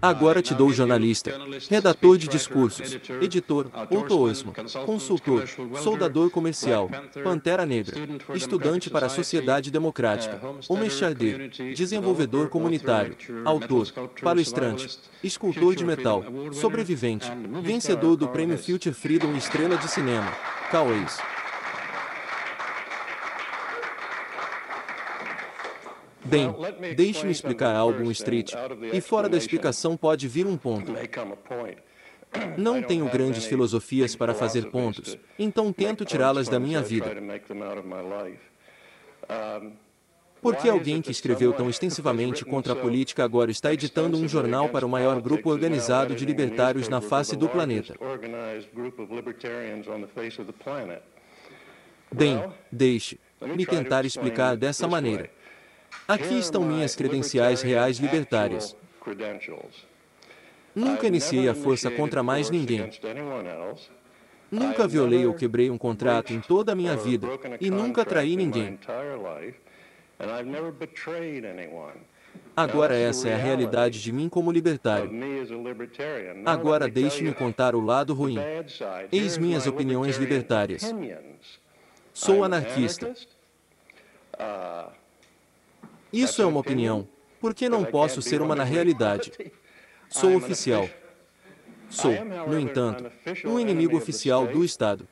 Agora te dou jornalista, redator de discursos, editor, outoismo, consultor, soldador comercial, pantera negra, estudante para a sociedade democrática, homem-charder, desenvolvedor comunitário, autor, palestrante, escultor de metal, sobrevivente, vencedor do prêmio Future Freedom estrela de cinema, Cowboys. Bem, deixe-me explicar algo um street, e fora da explicação pode vir um ponto. Não tenho grandes filosofias para fazer pontos, então tento tirá-las da minha vida. Por que alguém que escreveu tão extensivamente contra a política agora está editando um jornal para o maior grupo organizado de libertários na face do planeta? Bem, deixe me tentar explicar dessa maneira. Aqui estão minhas credenciais reais libertárias. Nunca iniciei a força contra mais ninguém. Nunca violei ou quebrei um contrato em toda a minha vida, e nunca traí ninguém. Agora essa é a realidade de mim como libertário. Agora deixe-me contar o lado ruim. Eis minhas opiniões libertárias. Sou anarquista. Isso é uma opinião. Por que não posso ser uma na realidade? Sou oficial. Sou, no entanto, um inimigo oficial do Estado.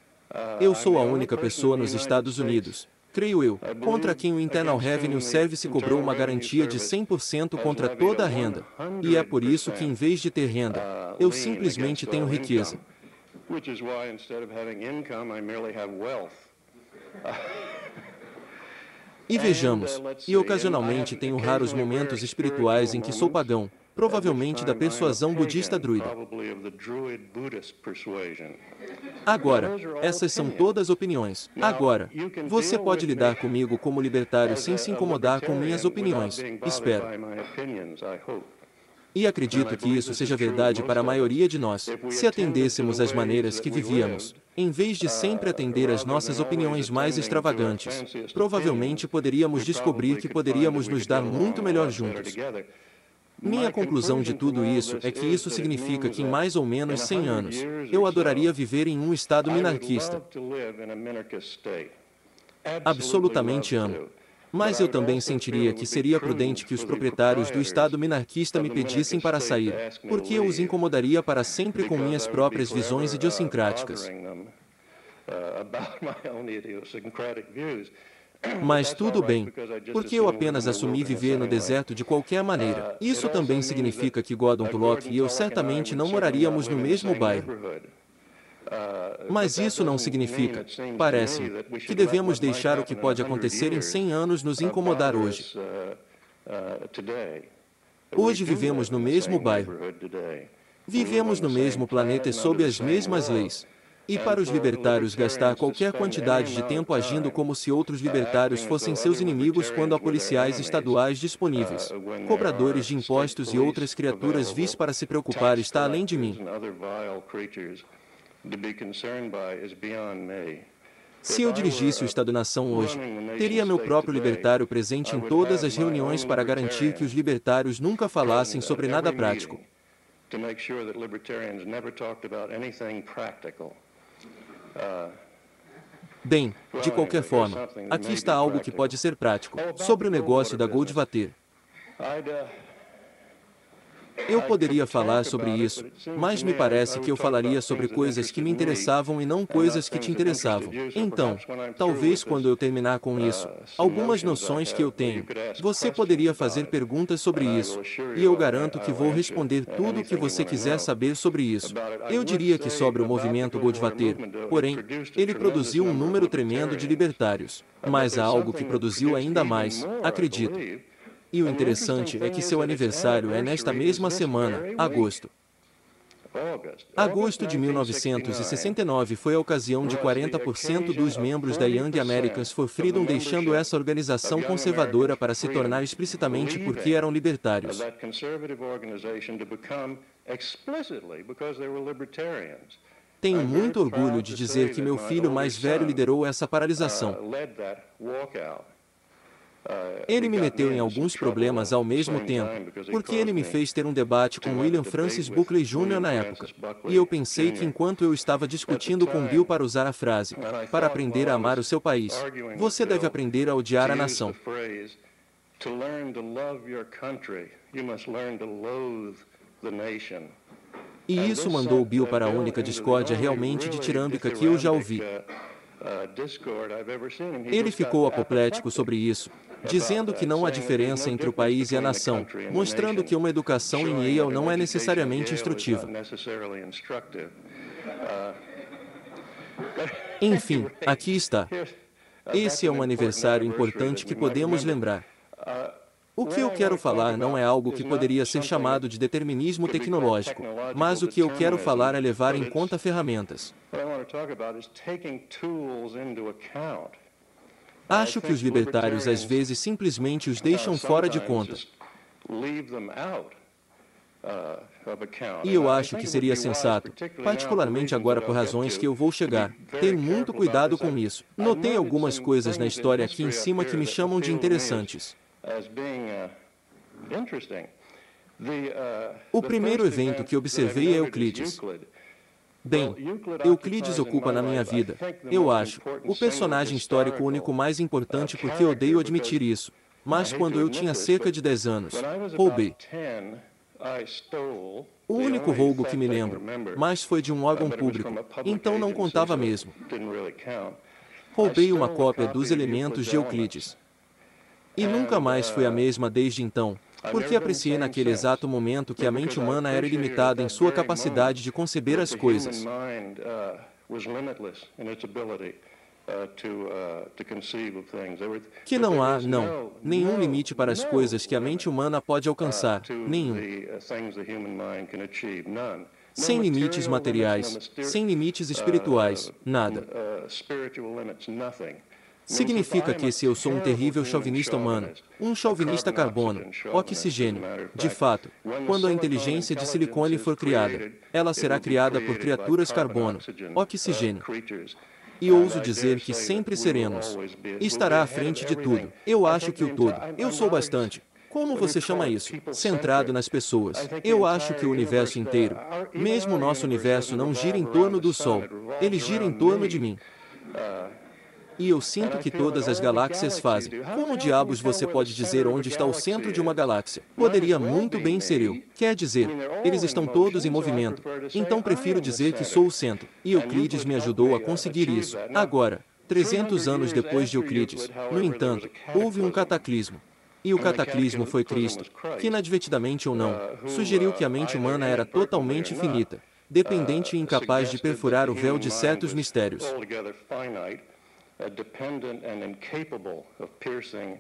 Eu sou a única pessoa nos Estados Unidos, creio eu, contra quem o Internal Revenue Service cobrou uma garantia de 100% contra toda a renda. E é por isso que, em vez de ter renda, eu simplesmente tenho riqueza. E vejamos, e ocasionalmente tenho raros momentos espirituais em que sou pagão, provavelmente da persuasão budista druida. Agora, essas são todas opiniões. Agora, você pode lidar comigo como libertário sem se incomodar com minhas opiniões, espero. E acredito que isso seja verdade para a maioria de nós, se atendêssemos às maneiras que vivíamos, em vez de sempre atender às nossas opiniões mais extravagantes. Provavelmente poderíamos descobrir que poderíamos nos dar muito melhor juntos. Minha conclusão de tudo isso é que isso significa que em mais ou menos 100 anos, eu adoraria viver em um estado minarquista. Absolutamente amo. Mas eu também sentiria que seria prudente que os proprietários do Estado minarquista me pedissem para sair, porque eu os incomodaria para sempre com minhas próprias visões idiosincráticas. Mas tudo bem, porque eu apenas assumi viver no deserto de qualquer maneira. Isso também significa que Gordon Tullock e eu certamente não moraríamos no mesmo bairro. Mas isso não significa, parece-me, que devemos deixar o que pode acontecer em 100 anos nos incomodar hoje. Hoje vivemos no mesmo bairro. Vivemos no mesmo planeta e sob as mesmas leis. E para os libertários gastar qualquer quantidade de tempo agindo como se outros libertários fossem seus inimigos quando há policiais estaduais disponíveis, cobradores de impostos e outras criaturas vis para se preocupar está além de mim. Se eu dirigisse o Estado-nação hoje, teria meu próprio libertário presente em todas as reuniões para garantir que os libertários nunca falassem sobre nada prático. Bem, de qualquer forma, aqui está algo que pode ser prático, sobre o negócio da Goldwater. Eu poderia falar sobre isso, mas me parece que eu falaria sobre coisas que me interessavam e não coisas que te interessavam. Então, talvez quando eu terminar com isso, algumas noções que eu tenho, você poderia fazer perguntas sobre isso, e eu garanto que vou responder tudo o que você quiser saber sobre isso. Eu diria que sobre o movimento Goldwater, porém, ele produziu um número tremendo de libertários, mas há algo que produziu ainda mais, acredito. E o interessante é que seu aniversário é nesta mesma semana, agosto. Agosto de 1969 foi a ocasião de 40% dos membros da Young Americans for Freedom deixando essa organização conservadora para se tornar explicitamente porque eram libertários. Tenho muito orgulho de dizer que meu filho mais velho liderou essa paralisação. Ele me meteu em alguns problemas ao mesmo tempo, porque ele me fez ter um debate com William Francis Buckley Jr. na época. E eu pensei que enquanto eu estava discutindo com Bill para usar a frase, para aprender a amar o seu país, você deve aprender a odiar a nação. E isso mandou Bill para a única discórdia realmente ditirâmbica que eu já ouvi. Ele ficou apoplético sobre isso, dizendo que não há diferença entre o país e a nação, mostrando que uma educação em Yale não é necessariamente instrutiva. Enfim, aqui está. Esse é um aniversário importante que podemos lembrar. O que eu quero falar não é algo que poderia ser chamado de determinismo tecnológico, mas o que eu quero falar é levar em conta ferramentas. Acho que os libertários às vezes simplesmente os deixam fora de conta. E eu acho que seria sensato, particularmente agora por razões que eu vou chegar, ter muito cuidado com isso. Notei algumas coisas na história aqui em cima que me chamam de interessantes. Uh, uh, o primeiro evento que observei é Euclides. Bem, Euclides ocupa na minha vida, eu acho, o personagem histórico único mais importante porque odeio admitir isso. Mas quando eu tinha cerca de 10 anos, roubei. O único roubo que me lembro, mas foi de um órgão público, então não contava mesmo. Roubei uma cópia dos elementos de Euclides. E nunca mais foi a mesma desde então, porque apreciei naquele exato momento que a mente humana era ilimitada em sua capacidade de conceber as coisas. Que não há, não, nenhum limite para as coisas que a mente humana pode alcançar, nenhum. Sem limites materiais, sem limites espirituais, nada. Significa que se eu sou um terrível chauvinista humano, um chauvinista carbono, oxigênio, de fato, quando a inteligência de silicone for criada, ela será criada por criaturas carbono, oxigênio. E ouso dizer que sempre seremos. Estará à frente de tudo. Eu acho que o todo. Eu sou bastante. Como você chama isso? Centrado nas pessoas. Eu acho que o universo inteiro, mesmo o nosso universo, não gira em torno do Sol. Ele gira em torno de mim. E eu sinto que todas as galáxias fazem. Como diabos você pode dizer onde está o centro de uma galáxia? Poderia muito bem ser eu. Quer dizer, eles estão todos em movimento. Então prefiro dizer que sou o centro. E Euclides me ajudou a conseguir isso. Agora, 300 anos depois de Euclides, no entanto, houve um cataclismo. E o cataclismo foi Cristo, que inadvertidamente ou não, sugeriu que a mente humana era totalmente finita, dependente e incapaz de perfurar o véu de certos mistérios. Uh, dependent and incapable of piercing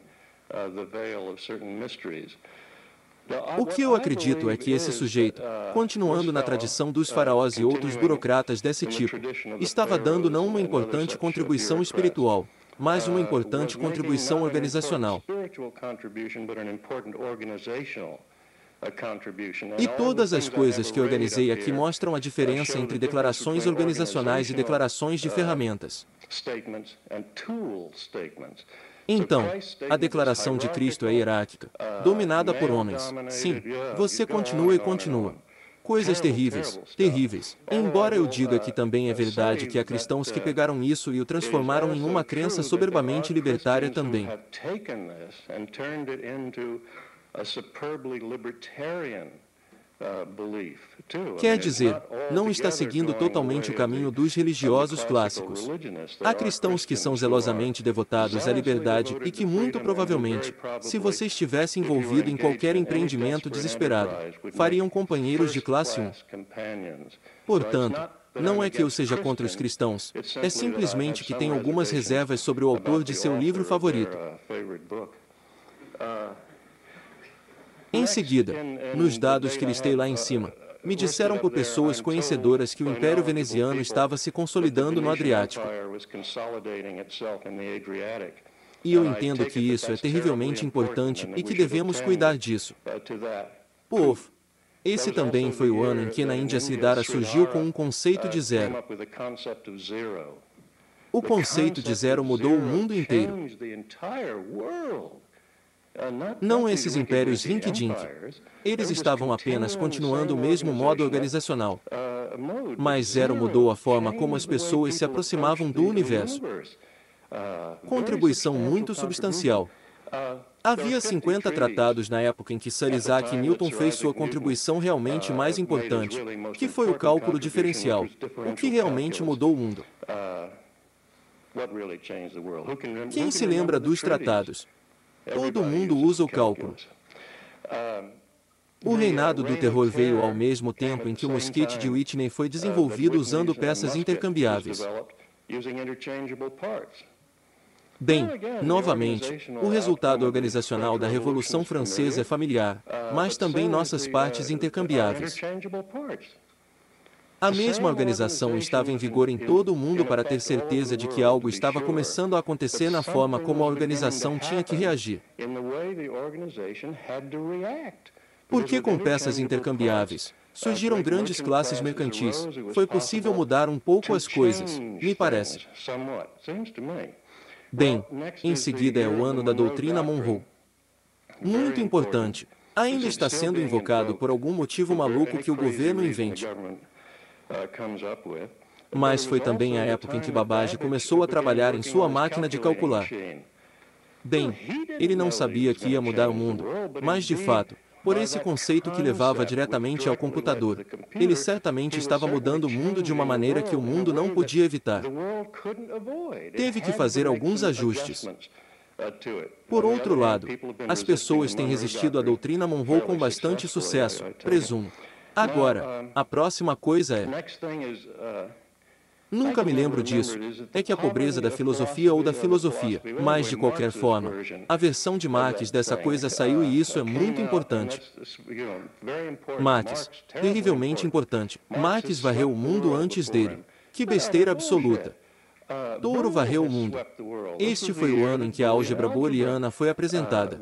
uh, the veil of certain mysteries. O que eu acredito é que esse sujeito, uh, continuando na tradição dos faraós e outros burocratas desse tipo, estava dando não uma importante contribuição espiritual, mas uma importante contribuição organizacional. E todas as coisas que organizei aqui mostram a diferença entre declarações organizacionais e declarações de ferramentas. Então, a declaração de Cristo é hierárquica, dominada por homens. Sim, você continua e continua. Coisas terríveis, terríveis. Embora eu diga que também é verdade que há cristãos que pegaram isso e o transformaram em uma crença soberbamente libertária também. Uh, Quer dizer, não está seguindo totalmente o caminho dos religiosos clássicos. Há cristãos que são zelosamente devotados à liberdade e que, muito provavelmente, se você estivesse envolvido em qualquer empreendimento desesperado, fariam companheiros de classe 1. Portanto, não é que eu seja contra os cristãos, é simplesmente que tenho algumas reservas sobre o autor de seu livro favorito. Em seguida, nos dados que listei lá em cima, me disseram por pessoas conhecedoras que o Império Veneziano estava se consolidando no Adriático. E eu entendo que isso é terrivelmente importante e que devemos cuidar disso. Povo, esse também foi o ano em que na Índia Siddhara surgiu com um conceito de zero. O conceito de zero mudou o mundo inteiro. Não esses impérios Rinky-Dink. Eles estavam apenas continuando o mesmo modo organizacional. Mas Zero mudou a forma como as pessoas se aproximavam do universo. Contribuição muito substancial. Havia 50 tratados na época em que Sir Isaac Newton fez sua contribuição realmente mais importante, que foi o cálculo diferencial, o que realmente mudou o mundo. Quem se lembra dos tratados? Todo mundo usa o cálculo. O reinado do terror veio ao mesmo tempo em que o mosquete de Whitney foi desenvolvido usando peças intercambiáveis. Bem, novamente, o resultado organizacional da Revolução Francesa é familiar, mas também nossas partes intercambiáveis. A mesma organização estava em vigor em todo o mundo para ter certeza de que algo estava começando a acontecer na forma como a organização tinha que reagir. Porque com peças intercambiáveis, surgiram grandes classes mercantis, foi possível mudar um pouco as coisas, me parece. Bem, em seguida é o ano da doutrina Monroe. Muito importante. Ainda está sendo invocado por algum motivo maluco que o governo invente. Mas foi também a época em que Babbage começou a trabalhar em sua máquina de calcular. Bem, ele não sabia que ia mudar o mundo, mas de fato, por esse conceito que levava diretamente ao computador, ele certamente estava mudando o mundo de uma maneira que o mundo não podia evitar. Teve que fazer alguns ajustes. Por outro lado, as pessoas têm resistido à doutrina Monroe com bastante sucesso, presumo. Agora, a próxima coisa é. Nunca me lembro disso. É que a pobreza da filosofia ou da filosofia, mas de qualquer forma, a versão de Marx dessa coisa saiu e isso é muito importante. Marx, terrivelmente importante. Marx varreu o mundo antes dele. Que besteira absoluta. Touro varreu o mundo. Este foi o ano em que a álgebra booleana foi apresentada.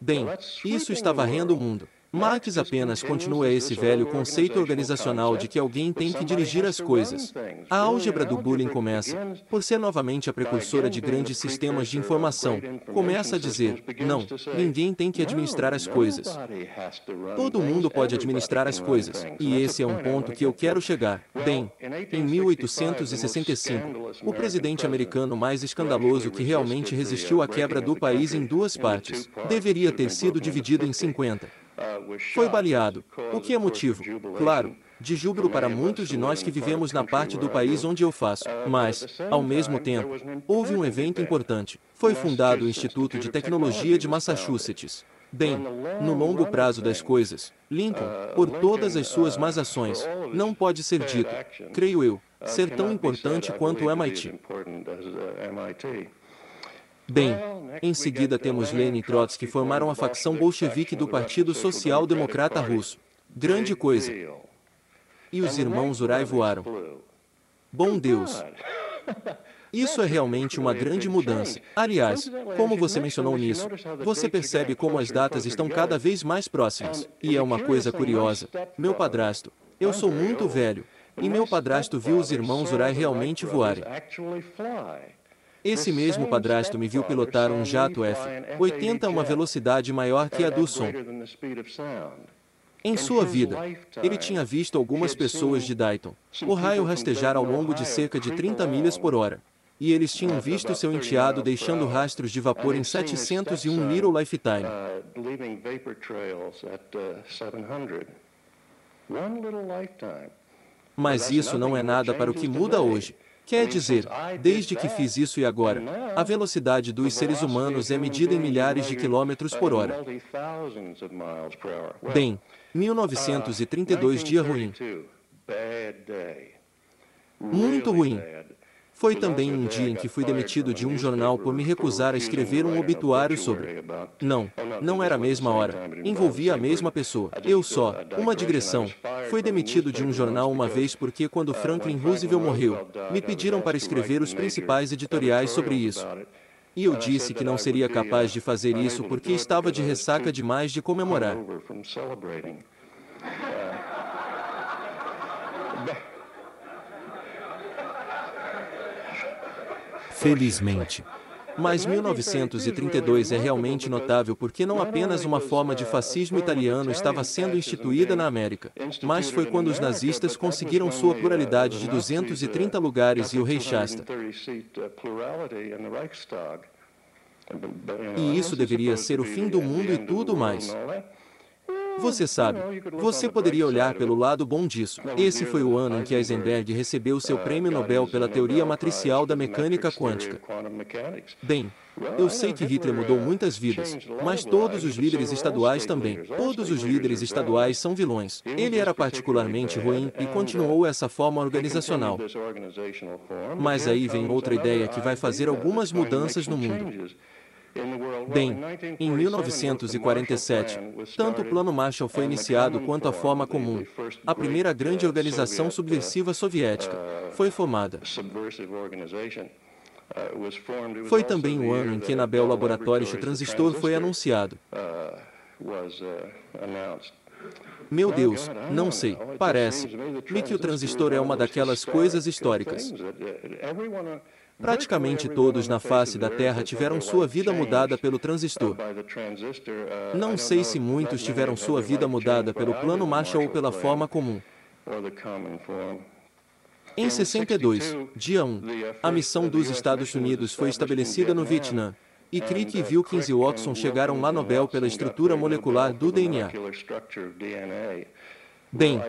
Bem, isso está varrendo o mundo. Marx apenas continua esse velho conceito organizacional de que alguém tem que dirigir as coisas. A álgebra do Boolean começa, por ser novamente a precursora de grandes sistemas de informação, começa a dizer, não, ninguém tem que administrar as coisas. Todo mundo pode administrar as coisas, e esse é um ponto que eu quero chegar. Bem, em 1865, o presidente americano mais escandaloso que realmente resistiu à quebra do país em duas partes, deveria ter sido dividido em 50. Foi baleado, o que é motivo, claro, de júbilo para muitos de nós que vivemos na parte do país onde eu faço. Mas, ao mesmo tempo, houve um evento importante. Foi fundado o Instituto de Tecnologia de Massachusetts. Bem, no longo prazo das coisas, Lincoln, por todas as suas más ações, não pode ser dito, creio eu, ser tão importante quanto o MIT. Bem, em seguida temos Lenin e Trotsky que formaram a facção bolchevique do Partido Social Democrata Russo. Grande coisa. E os irmãos Urai voaram. Bom Deus! Isso é realmente uma grande mudança. Aliás, como você mencionou nisso, você percebe como as datas estão cada vez mais próximas. E é uma coisa curiosa. Meu padrasto, eu sou muito velho, e meu padrasto viu os irmãos Urai realmente voarem. Esse mesmo padrasto me viu pilotar um jato F-80 a uma velocidade maior que a do som. Em sua vida, ele tinha visto algumas pessoas de Dayton, o raio rastejar ao longo de cerca de 30 milhas por hora. E eles tinham visto seu enteado deixando rastros de vapor em 701 Little Lifetime. Mas isso não é nada para o que muda hoje. Quer dizer, desde que fiz isso e agora, a velocidade dos seres humanos é medida em milhares de quilômetros por hora. Bem, 1932 dia ruim. Muito ruim. Foi também um dia em que fui demitido de um jornal por me recusar a escrever um obituário sobre. Não, não era a mesma hora. Envolvia a mesma pessoa. Eu só, uma digressão. Fui demitido de um jornal uma vez porque, quando Franklin Roosevelt morreu, me pediram para escrever os principais editoriais sobre isso. E eu disse que não seria capaz de fazer isso porque estava de ressaca demais de comemorar. Felizmente, Mas 1932 é realmente notável porque não apenas uma forma de fascismo italiano estava sendo instituída na América, mas foi quando os nazistas conseguiram sua pluralidade de 230 lugares e o Reichstag. E isso deveria ser o fim do mundo e tudo mais. Você sabe, você poderia olhar pelo lado bom disso. Esse foi o ano em que Heisenberg recebeu seu prêmio Nobel pela teoria matricial da mecânica quântica. Bem, eu sei que Hitler mudou muitas vidas, mas todos os líderes estaduais também. Todos os líderes estaduais são vilões. Ele era particularmente ruim e continuou essa forma organizacional. Mas aí vem outra ideia que vai fazer algumas mudanças no mundo. Bem, em 1947, tanto o Plano Marshall foi iniciado quanto a Forma Comum, a primeira grande organização subversiva soviética, foi formada. Foi também o ano em que na Bell Laboratories o transistor foi anunciado. Meu Deus, não sei, parece-me que o transistor é uma daquelas coisas históricas. Praticamente todos na face da Terra tiveram sua vida mudada pelo transistor. Não sei se muitos tiveram sua vida mudada pelo plano Marshall ou pela forma comum. Em 62, dia 1, a missão dos Estados Unidos foi estabelecida no Vietnã, e Crick e Wilkins e Watson chegaram lá Nobel pela estrutura molecular do DNA. Bem,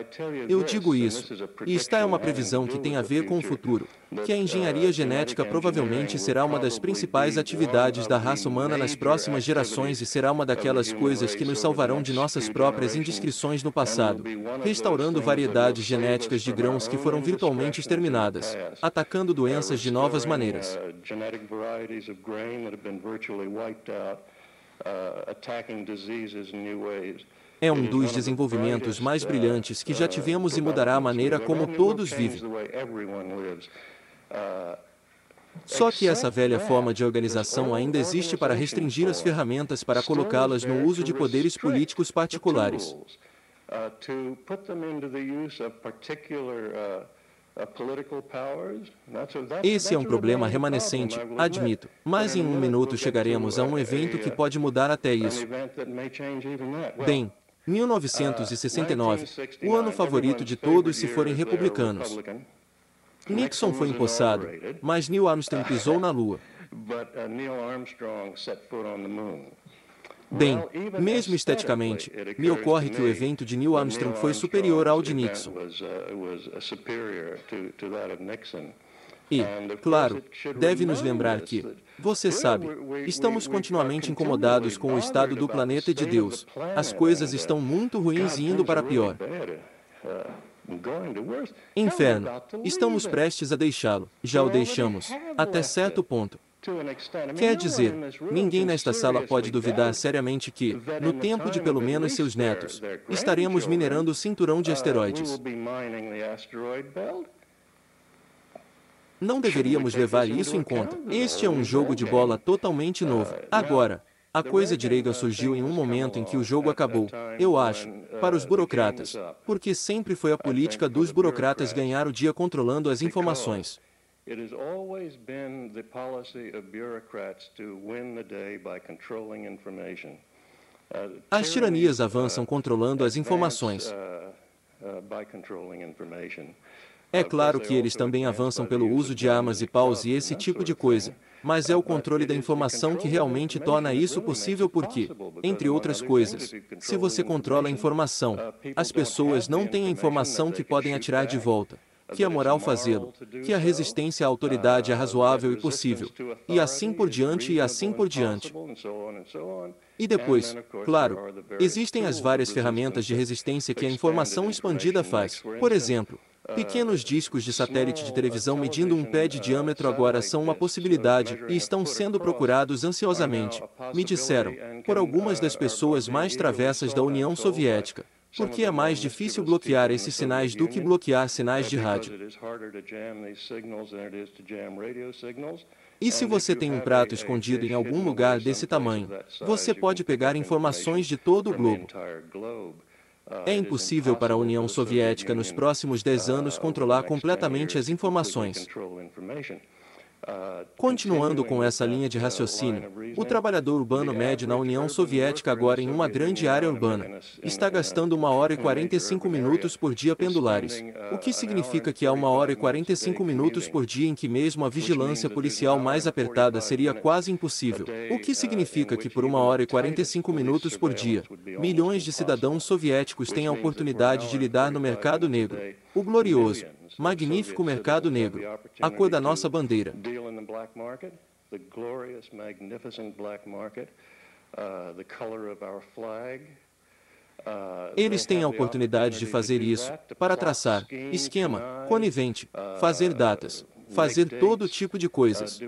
eu digo isso, e esta é uma previsão que tem a ver com o futuro, que a engenharia genética provavelmente será uma das principais atividades da raça humana nas próximas gerações e será uma daquelas coisas que nos salvarão de nossas próprias indiscrições no passado, restaurando variedades genéticas de grãos que foram virtualmente exterminadas, atacando doenças de novas maneiras. attacking diseases in new ways é um dos desenvolvimentos mais brilhantes que já tivemos e mudará a maneira como todos vivem. Só que essa velha forma de organização ainda existe para restringir as ferramentas para colocá-las no uso de poderes políticos particulares. Esse é um problema remanescente, admito, mas em um minuto chegaremos a um evento que pode mudar até isso. Bem, 1969, o ano favorito de todos se forem republicanos. Nixon foi empossado, mas Neil Armstrong pisou na Lua. Bem, mesmo esteticamente, me ocorre que o evento de Neil Armstrong foi superior ao de Nixon. E, claro, deve nos lembrar que, você sabe, estamos continuamente incomodados com o estado do planeta e de Deus. As coisas estão muito ruins e indo para pior. Inferno, estamos prestes a deixá-lo. Já o deixamos, até certo ponto. Quer dizer, ninguém nesta sala pode duvidar seriamente que, no tempo de pelo menos seus netos, estaremos minerando o cinturão de asteroides. Não deveríamos levar isso em conta. Este é um jogo de bola totalmente novo. Agora, a coisa direita surgiu em um momento em que o jogo acabou, eu acho, para os burocratas, porque sempre foi a política dos burocratas ganhar o dia controlando as informações. As tiranias avançam controlando as informações. É claro que eles também avançam pelo uso de armas e paus e esse tipo de coisa, mas é o controle da informação que realmente torna isso possível porque, entre outras coisas, se você controla a informação, as pessoas não têm a informação que podem atirar de volta que é moral fazê-lo, que a resistência à autoridade é razoável e possível, e assim por diante e assim por diante. E depois, claro, existem as várias ferramentas de resistência que a informação expandida faz. Por exemplo, Pequenos discos de satélite de televisão medindo um pé de diâmetro agora são uma possibilidade e estão sendo procurados ansiosamente, me disseram, por algumas das pessoas mais travessas da União Soviética. Porque é mais difícil bloquear esses sinais do que bloquear sinais de rádio. E se você tem um prato escondido em algum lugar desse tamanho, você pode pegar informações de todo o globo. É impossível para a União Soviética nos próximos dez anos controlar completamente as informações. Continuando com essa linha de raciocínio, o trabalhador urbano médio na União Soviética agora em uma grande área urbana está gastando uma hora e 45 minutos por dia pendulares, o que significa que há uma hora e 45 minutos por dia em que mesmo a vigilância policial mais apertada seria quase impossível, o que significa que por uma hora e 45 minutos por dia, milhões de cidadãos soviéticos têm a oportunidade de lidar no mercado negro, o glorioso, magnífico mercado negro, a cor da nossa bandeira. Eles têm a oportunidade de fazer isso, para traçar, esquema, conivente, fazer datas, fazer todo tipo de coisas.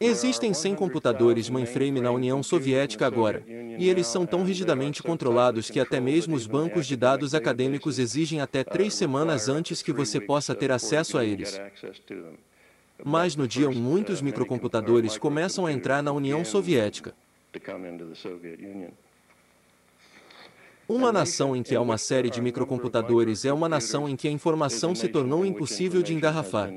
Existem 100 computadores mainframe na União Soviética agora, e eles são tão rigidamente controlados que até mesmo os bancos de dados acadêmicos exigem até três semanas antes que você possa ter acesso a eles. Mas no dia 1 muitos microcomputadores começam a entrar na União Soviética. Uma nação em que há uma série de microcomputadores é uma nação em que a informação se tornou impossível de engarrafar.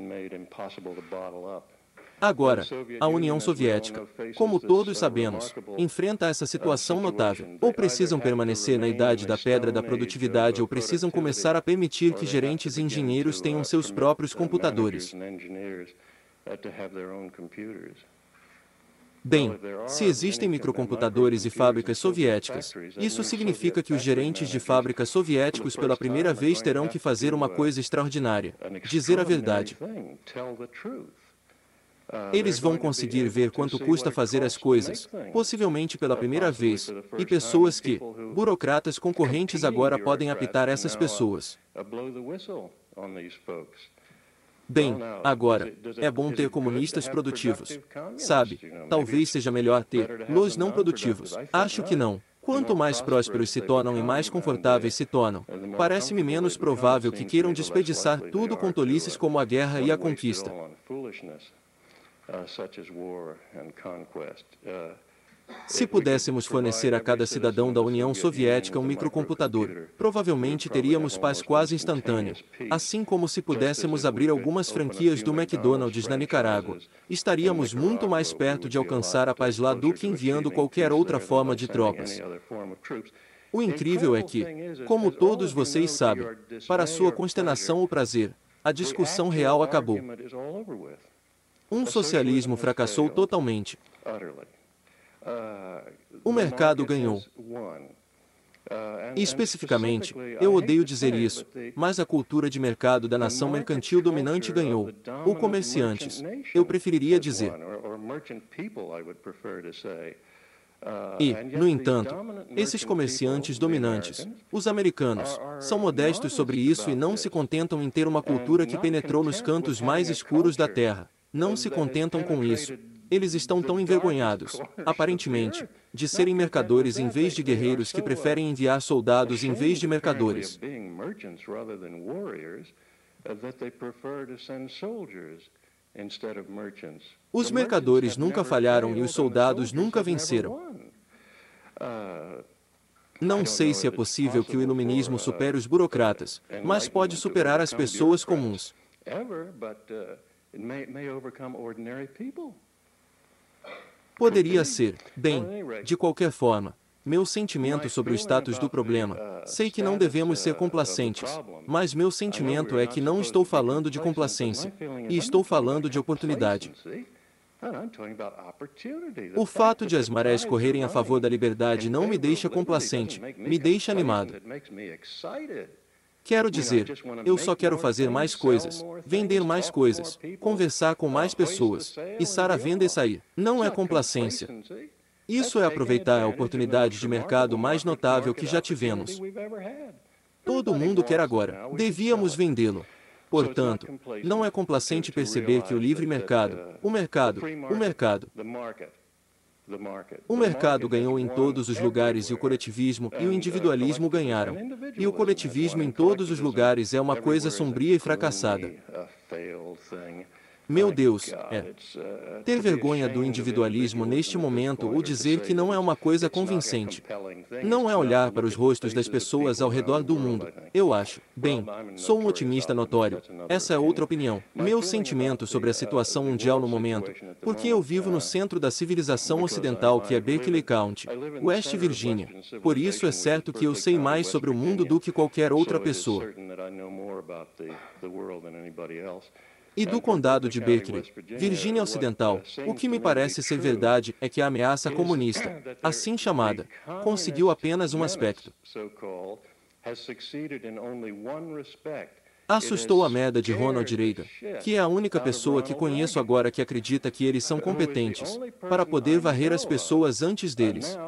Agora, a União Soviética, como todos sabemos, enfrenta essa situação notável. Ou precisam permanecer na idade da pedra da produtividade ou precisam começar a permitir que gerentes e engenheiros tenham seus próprios computadores. Bem, se existem microcomputadores e fábricas soviéticas, isso significa que os gerentes de fábricas soviéticos pela primeira vez terão que fazer uma coisa extraordinária: dizer a verdade. Eles vão conseguir ver quanto custa fazer as coisas, possivelmente pela primeira vez, e pessoas que, burocratas concorrentes agora podem apitar essas pessoas. Bem, agora, é bom ter comunistas produtivos. Sabe, talvez seja melhor ter los não produtivos. Acho que não. Quanto mais prósperos se tornam e mais confortáveis se tornam, parece-me menos provável que queiram desperdiçar tudo com tolices como a guerra e a conquista. Se pudéssemos fornecer a cada cidadão da União Soviética um microcomputador, provavelmente teríamos paz quase instantânea. Assim como se pudéssemos abrir algumas franquias do McDonald's na Nicarágua, estaríamos muito mais perto de alcançar a paz lá do que enviando qualquer outra forma de tropas. O incrível é que, como todos vocês sabem, para sua consternação ou prazer, a discussão real acabou. Um socialismo fracassou totalmente. O mercado ganhou. Especificamente, eu odeio dizer isso, mas a cultura de mercado da nação mercantil dominante ganhou. Ou comerciantes. Eu preferiria dizer. E, no entanto, esses comerciantes dominantes, os americanos, são modestos sobre isso e não se contentam em ter uma cultura que penetrou nos cantos mais escuros da terra não se contentam com isso. Eles estão tão envergonhados, aparentemente, de serem mercadores em vez de guerreiros que preferem enviar soldados em vez de mercadores. Os mercadores nunca falharam e os soldados nunca venceram. Não sei se é possível que o iluminismo supere os burocratas, mas pode superar as pessoas comuns. Poderia ser, bem, de qualquer forma, meu sentimento sobre o status do problema. Sei que não devemos ser complacentes, mas meu sentimento é que não estou falando de complacência, e estou falando de oportunidade. O fato de as marés correrem a favor da liberdade não me deixa complacente, me deixa animado. Quero dizer, eu só quero fazer mais coisas, vender mais coisas, conversar com mais pessoas, içar a venda e sair. Não é complacência. Isso é aproveitar a oportunidade de mercado mais notável que já tivemos. Todo mundo quer agora. Devíamos vendê-lo. Portanto, não é complacente perceber que o livre mercado, o mercado, o mercado, o mercado ganhou em todos os lugares e o coletivismo e o individualismo ganharam. E o coletivismo em todos os lugares é uma coisa sombria e fracassada. Meu Deus, é. Ter vergonha do individualismo neste momento ou dizer que não é uma coisa convincente. Não é olhar para os rostos das pessoas ao redor do mundo. Eu acho. Bem, sou um otimista notório. Essa é outra opinião. Meu sentimento sobre a situação mundial no momento, porque eu vivo no centro da civilização ocidental que é Berkeley County, West Virginia. Por isso é certo que eu sei mais sobre o mundo do que qualquer outra pessoa e do condado de Berkeley, Virgínia Ocidental. O que me parece ser verdade é que a ameaça comunista, assim chamada, conseguiu apenas um aspecto. Assustou a merda de Ronald Reagan, que é a única pessoa que conheço agora que acredita que eles são competentes para poder varrer as pessoas antes deles.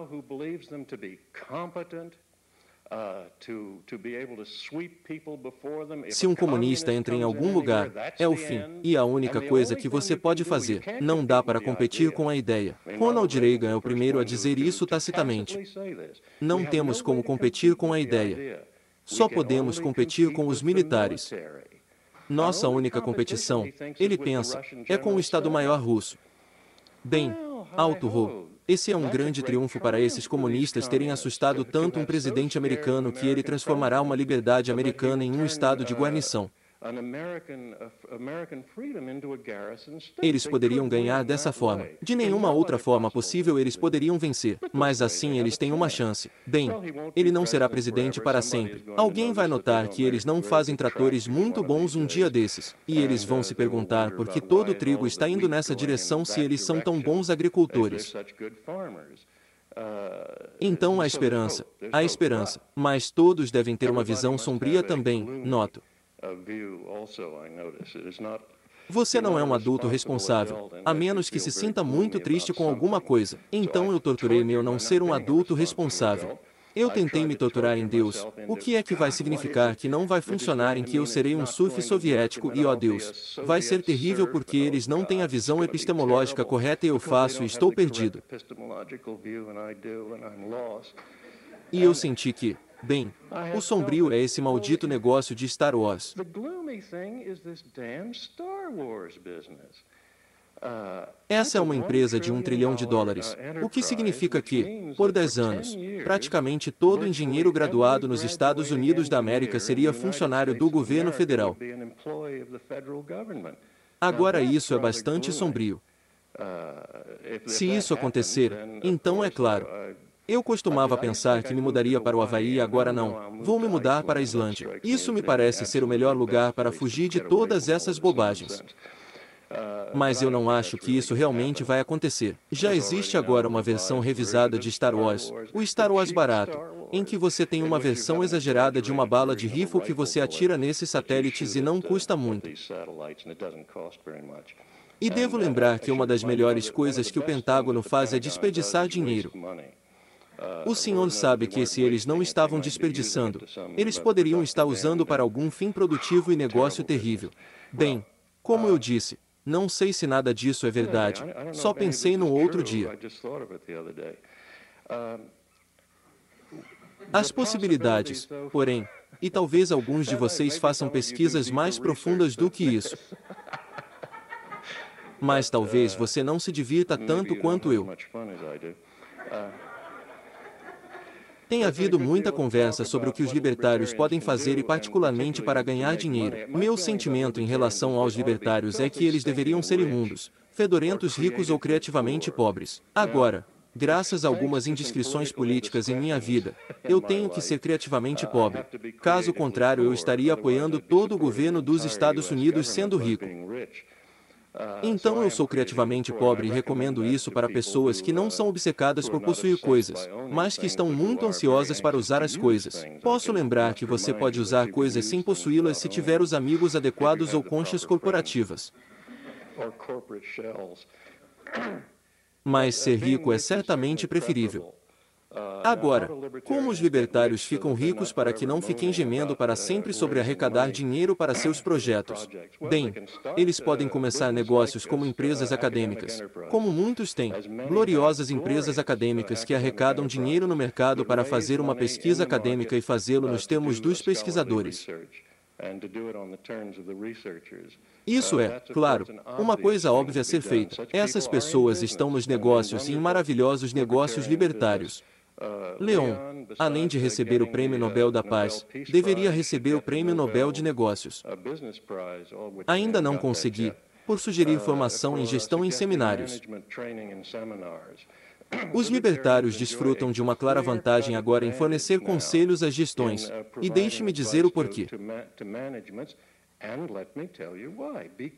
Se um comunista entra em algum lugar, é o fim, e a única coisa que você pode fazer. Não dá para competir com a ideia. Ronald Reagan é o primeiro a dizer isso tacitamente. Não temos como competir com a ideia. Só podemos competir com os militares. Nossa única competição, ele pensa, é com o Estado-Maior russo. Bem, alto Ro. Esse é um grande triunfo para esses comunistas terem assustado tanto um presidente americano que ele transformará uma liberdade americana em um estado de guarnição. Eles poderiam ganhar dessa forma. De nenhuma outra forma possível eles poderiam vencer. Mas assim eles têm uma chance. Bem, ele não será presidente para sempre. Alguém vai notar que eles não fazem tratores muito bons um dia desses. E eles vão se perguntar por que todo o trigo está indo nessa direção se eles são tão bons agricultores. Então há esperança, há esperança, mas todos devem ter uma visão sombria também, noto. Você não é um adulto responsável, a menos que se sinta muito triste com alguma coisa. Então eu torturei meu não ser um adulto responsável. Eu tentei me torturar em Deus. O que é que vai significar que não vai funcionar em que eu serei um surf soviético e, ó Deus, vai ser terrível porque eles não têm a visão epistemológica correta e eu faço e estou perdido. E eu senti que, Bem, o sombrio é esse maldito negócio de Star Wars. Essa é uma empresa de um trilhão de dólares, o que significa que, por 10 anos, praticamente todo engenheiro graduado nos Estados Unidos da América seria funcionário do governo federal. Agora isso é bastante sombrio. Se isso acontecer, então é claro, eu costumava pensar que me mudaria para o Havaí e agora não. Vou me mudar para a Islândia. Isso me parece ser o melhor lugar para fugir de todas essas bobagens. Mas eu não acho que isso realmente vai acontecer. Já existe agora uma versão revisada de Star Wars, o Star Wars barato, em que você tem uma versão exagerada de uma bala de rifle que você atira nesses satélites e não custa muito. E devo lembrar que uma das melhores coisas que o Pentágono faz é desperdiçar dinheiro. O Senhor sabe que se eles não estavam desperdiçando, eles poderiam estar usando para algum fim produtivo e negócio terrível. Bem, como eu disse, não sei se nada disso é verdade. Só pensei no outro dia. As possibilidades, porém, e talvez alguns de vocês façam pesquisas mais profundas do que isso. Mas talvez você não se divirta tanto quanto eu. Tem havido muita conversa sobre o que os libertários podem fazer e particularmente para ganhar dinheiro. Meu sentimento em relação aos libertários é que eles deveriam ser imundos, fedorentos ricos ou criativamente pobres. Agora, graças a algumas indiscrições políticas em minha vida, eu tenho que ser criativamente pobre. Caso contrário, eu estaria apoiando todo o governo dos Estados Unidos sendo rico. Então eu sou criativamente pobre e recomendo isso para pessoas que não são obcecadas por possuir coisas, mas que estão muito ansiosas para usar as coisas. Posso lembrar que você pode usar coisas sem possuí-las se tiver os amigos adequados ou conchas corporativas. Mas ser rico é certamente preferível. Agora, como os libertários ficam ricos para que não fiquem gemendo para sempre sobre arrecadar dinheiro para seus projetos? Bem, eles podem começar negócios como empresas acadêmicas, como muitos têm, gloriosas empresas acadêmicas que arrecadam dinheiro no mercado para fazer uma pesquisa acadêmica e fazê-lo nos termos dos pesquisadores. Isso é, claro, uma coisa óbvia a ser feita. Essas pessoas estão nos negócios e em maravilhosos negócios libertários. Leon, além de receber o Prêmio Nobel da Paz, deveria receber o Prêmio Nobel de Negócios. Ainda não consegui, por sugerir formação em gestão em seminários. Os libertários desfrutam de uma clara vantagem agora em fornecer conselhos às gestões, e deixe-me dizer o porquê.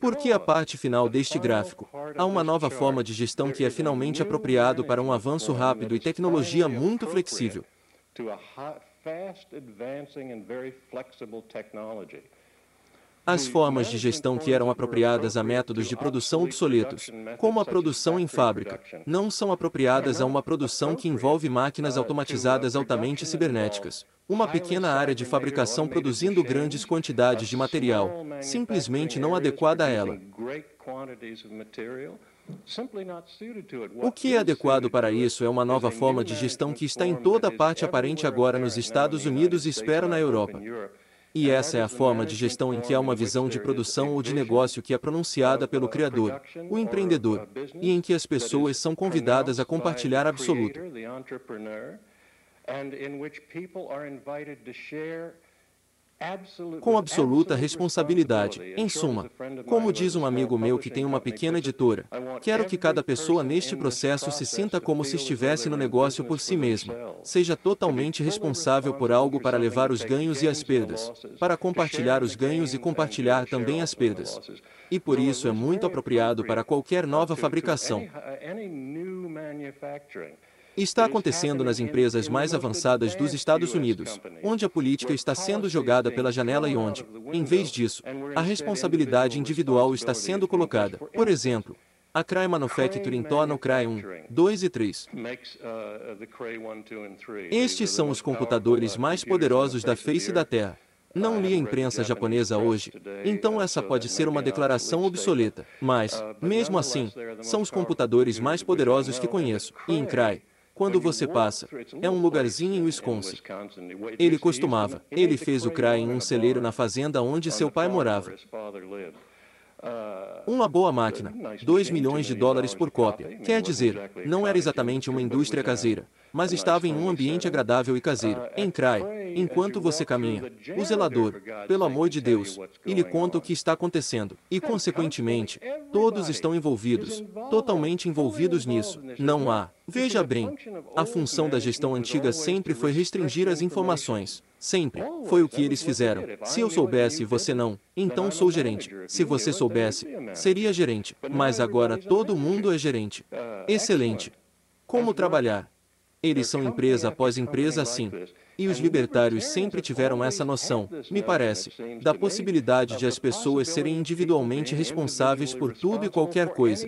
Porque a parte final deste gráfico, há uma nova forma de gestão que é finalmente apropriado para um avanço rápido e tecnologia muito flexível. As formas de gestão que eram apropriadas a métodos de produção obsoletos, como a produção em fábrica, não são apropriadas a uma produção que envolve máquinas automatizadas altamente cibernéticas. Uma pequena área de fabricação produzindo grandes quantidades de material, simplesmente não adequada a ela. O que é adequado para isso é uma nova forma de gestão que está em toda parte aparente agora nos Estados Unidos e espera na Europa. E essa é a forma de gestão em que há uma visão de produção ou de negócio que é pronunciada pelo criador, o empreendedor, e em que as pessoas são convidadas a compartilhar absoluto. Com absoluta responsabilidade. Em suma, como diz um amigo meu que tem uma pequena editora, quero que cada pessoa neste processo se sinta como se estivesse no negócio por si mesma, seja totalmente responsável por algo para levar os ganhos e as perdas, para compartilhar os ganhos e compartilhar também as perdas. E por isso é muito apropriado para qualquer nova fabricação. Está acontecendo nas empresas mais avançadas dos Estados Unidos, onde a política está sendo jogada pela janela e onde, em vez disso, a responsabilidade individual está sendo colocada. Por exemplo, a Cry Manufacturing torna o Cry 1, 2 e 3. Estes são os computadores mais poderosos da face da Terra. Não li a imprensa japonesa hoje, então essa pode ser uma declaração obsoleta. Mas, mesmo assim, são os computadores mais poderosos que conheço. E em Cry, quando você passa, é um lugarzinho em Wisconsin. Ele costumava, ele fez o CRA em um celeiro na fazenda onde seu pai morava. Uma boa máquina, 2 milhões de dólares por cópia. Quer dizer, não era exatamente uma indústria caseira, mas estava em um ambiente agradável e caseiro. Em Cry, enquanto você caminha, o zelador, pelo amor de Deus, e lhe conta o que está acontecendo. E, consequentemente, todos estão envolvidos, totalmente envolvidos nisso. Não há. Veja bem, a função da gestão antiga sempre foi restringir as informações. Sempre. Foi o que eles fizeram. Se eu soubesse e você não, então sou gerente. Se você soubesse, seria gerente. Mas agora todo mundo é gerente. Excelente. Como trabalhar? Eles são empresa após empresa assim. E os libertários sempre tiveram essa noção, me parece, da possibilidade de as pessoas serem individualmente responsáveis por tudo e qualquer coisa.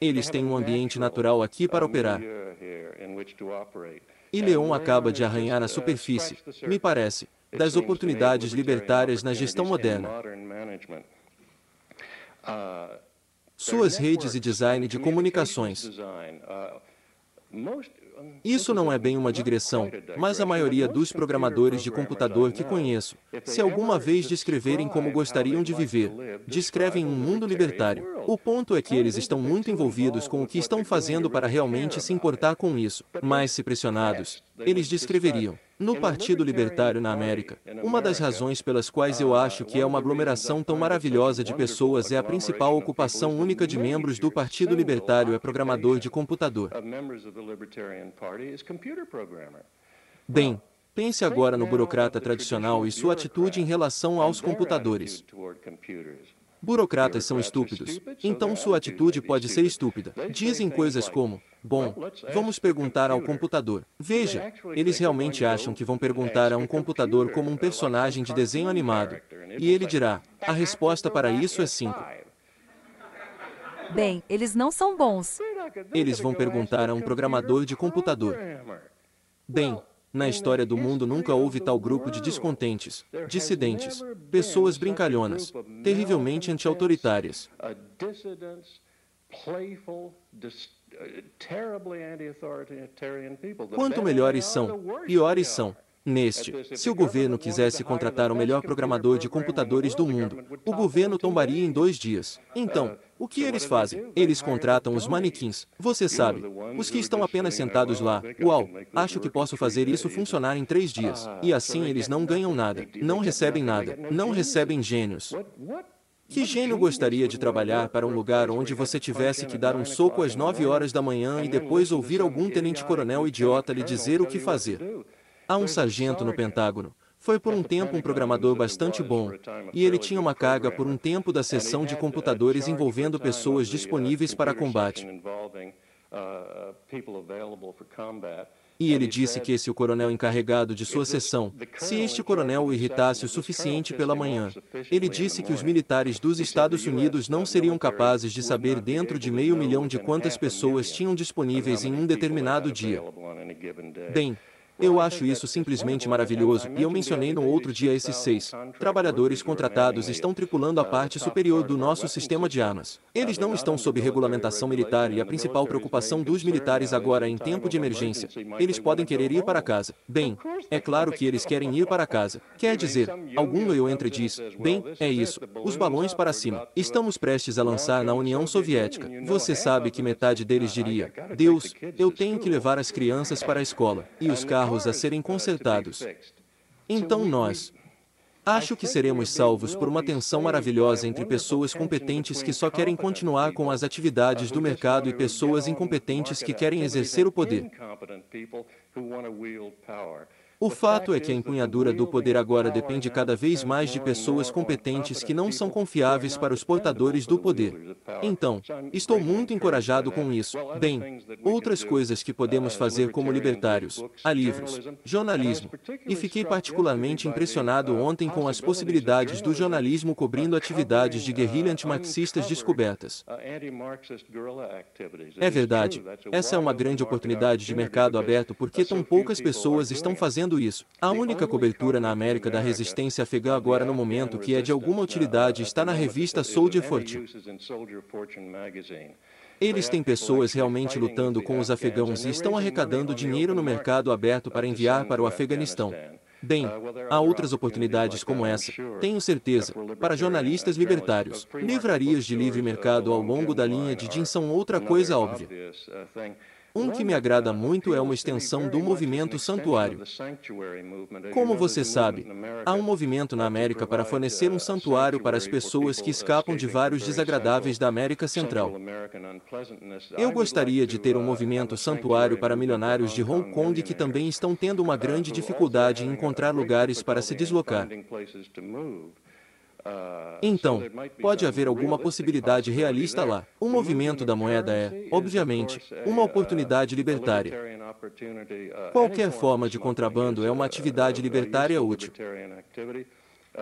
Eles têm um ambiente natural aqui para operar. E Leon acaba de arranhar a superfície, me parece, das oportunidades libertárias na gestão moderna. Suas redes e design de comunicações. Isso não é bem uma digressão, mas a maioria dos programadores de computador que conheço, se alguma vez descreverem como gostariam de viver, descrevem um mundo libertário. O ponto é que eles estão muito envolvidos com o que estão fazendo para realmente se importar com isso, mas se pressionados, eles descreveriam. No Partido Libertário na América, uma das razões pelas quais eu acho que é uma aglomeração tão maravilhosa de pessoas é a principal ocupação única de membros do Partido Libertário é programador de computador. Bem, pense agora no burocrata tradicional e sua atitude em relação aos computadores. Burocratas são estúpidos, então sua atitude pode ser estúpida. Dizem coisas como: Bom, vamos perguntar ao computador. Veja, eles realmente acham que vão perguntar a um computador como um personagem de desenho animado. E ele dirá: A resposta para isso é 5. Bem, eles não são bons. Eles vão perguntar a um programador de computador. Bem, na história do mundo nunca houve tal grupo de descontentes, dissidentes, pessoas brincalhonas, terrivelmente anti-autoritárias. Quanto melhores são, piores são. Neste, se o governo quisesse contratar o melhor programador de computadores do mundo, o governo tombaria em dois dias. Então, o que eles fazem? Eles contratam os manequins. Você sabe, os que estão apenas sentados lá. Uau, acho que posso fazer isso funcionar em três dias. E assim eles não ganham nada, não recebem nada, não recebem gênios. Que gênio gostaria de trabalhar para um lugar onde você tivesse que dar um soco às nove horas da manhã e depois ouvir algum tenente-coronel idiota lhe dizer o que fazer? Há um sargento no Pentágono. Foi por um tempo um programador bastante bom, e ele tinha uma carga por um tempo da seção de computadores envolvendo pessoas disponíveis para combate. E ele disse que esse o coronel encarregado de sua seção, se este coronel o irritasse o suficiente pela manhã, ele disse que os militares dos Estados Unidos não seriam capazes de saber dentro de meio milhão de quantas pessoas tinham disponíveis em um determinado dia. Bem, eu acho isso simplesmente maravilhoso, e eu mencionei no outro dia esses seis trabalhadores contratados estão tripulando a parte superior do nosso sistema de armas. Eles não estão sob regulamentação militar e a principal preocupação dos militares agora em tempo de emergência. Eles podem querer ir para casa. Bem, é claro que eles querem ir para casa. Quer dizer, algum eu entra e diz, bem, é isso, os balões para cima. Estamos prestes a lançar na União Soviética. Você sabe que metade deles diria, Deus, eu tenho que levar as crianças para a escola, e os carros carros a serem consertados. Então nós, Acho que seremos salvos por uma tensão maravilhosa entre pessoas competentes que só querem continuar com as atividades do mercado e pessoas incompetentes que querem exercer o poder. O fato é que a empunhadura do poder agora depende cada vez mais de pessoas competentes que não são confiáveis para os portadores do poder. Então, estou muito encorajado com isso. Bem, outras coisas que podemos fazer como libertários: há livros, jornalismo. E fiquei particularmente impressionado ontem com as possibilidades do jornalismo cobrindo atividades de guerrilha antimarxistas descobertas. É verdade, essa é uma grande oportunidade de mercado aberto porque tão poucas pessoas estão fazendo fazendo isso. A única cobertura na América da resistência afegã agora no momento que é de alguma utilidade está na revista Soldier Fortune. Eles têm pessoas realmente lutando com os afegãos e estão arrecadando dinheiro no mercado aberto para enviar para o Afeganistão. Bem, há outras oportunidades como essa, tenho certeza, para jornalistas libertários. Livrarias de livre mercado ao longo da linha de Jin são outra coisa óbvia. Um que me agrada muito é uma extensão do movimento santuário. Como você sabe, há um movimento na América para fornecer um santuário para as pessoas que escapam de vários desagradáveis da América Central. Eu gostaria de ter um movimento santuário para milionários de Hong Kong que também estão tendo uma grande dificuldade em encontrar lugares para se deslocar. Então, pode haver alguma possibilidade realista lá. O movimento da moeda é, obviamente, uma oportunidade libertária. Qualquer forma de contrabando é uma atividade libertária útil.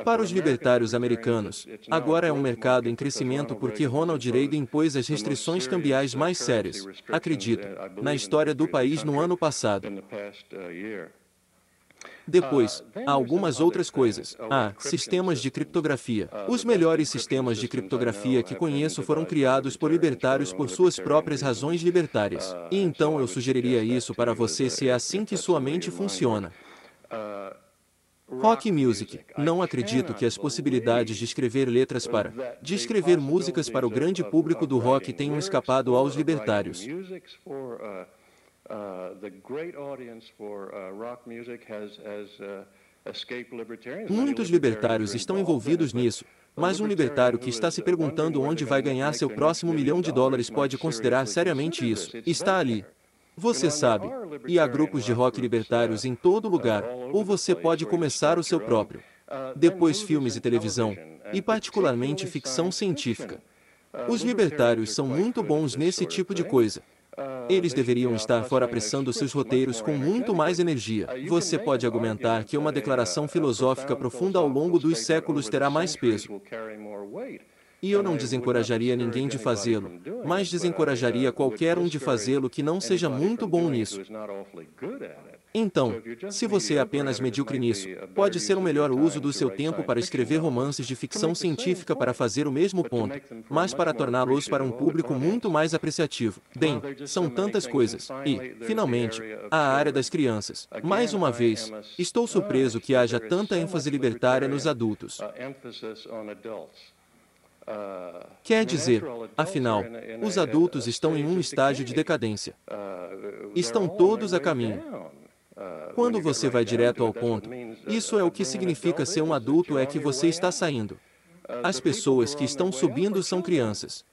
Para os libertários americanos, agora é um mercado em crescimento porque Ronald Reagan impôs as restrições cambiais mais sérias, acredito, na história do país no ano passado. Depois, há algumas outras coisas. Há sistemas de criptografia. Os melhores sistemas de criptografia que conheço foram criados por libertários por suas próprias razões libertárias. E então eu sugeriria isso para você se é assim que sua mente funciona. Rock music. Não acredito que as possibilidades de escrever letras para, de escrever músicas para o grande público do rock tenham escapado aos libertários. Uh, uh, Muitos libertários estão envolvidos nisso, mas um libertário que está se perguntando onde vai ganhar seu próximo milhão de dólares pode considerar seriamente isso. Está ali. Você sabe. E há grupos de rock libertários em todo lugar, ou você pode começar o seu próprio. Depois filmes e televisão, e particularmente ficção científica. Os libertários são muito bons nesse tipo de coisa. Eles deveriam estar fora apressando seus roteiros com muito mais energia. Você pode argumentar que uma declaração filosófica profunda ao longo dos séculos terá mais peso. E eu não desencorajaria ninguém de fazê-lo, mas desencorajaria qualquer um de fazê-lo que não seja muito bom nisso. Então, se você é apenas medíocre nisso, pode ser um melhor uso do seu tempo para escrever romances de ficção científica para fazer o mesmo ponto, mas para torná-los para um público muito mais apreciativo. Bem, são tantas coisas. E, finalmente, a área das crianças. Mais uma vez, estou surpreso que haja tanta ênfase libertária nos adultos. Quer dizer, afinal, os adultos estão em um estágio de decadência. Estão todos a caminho. Quando você vai direto ao ponto, isso é o que significa ser um adulto é que você está saindo. As pessoas que estão subindo são crianças.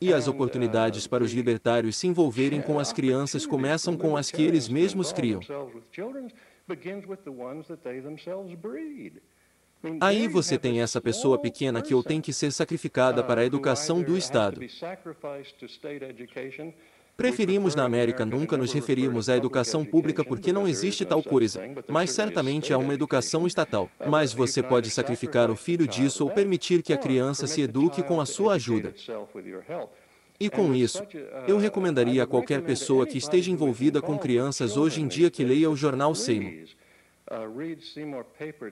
E as oportunidades para os libertários se envolverem com as crianças começam com as que eles mesmos criam. Aí você tem essa pessoa pequena que ou tem que ser sacrificada para a educação do Estado. Preferimos na América nunca nos referirmos à educação pública porque não existe tal coisa, mas certamente há uma educação estatal. Mas você pode sacrificar o filho disso ou permitir que a criança se eduque com a sua ajuda. E com isso, eu recomendaria a qualquer pessoa que esteja envolvida com crianças hoje em dia que leia o jornal Seymour.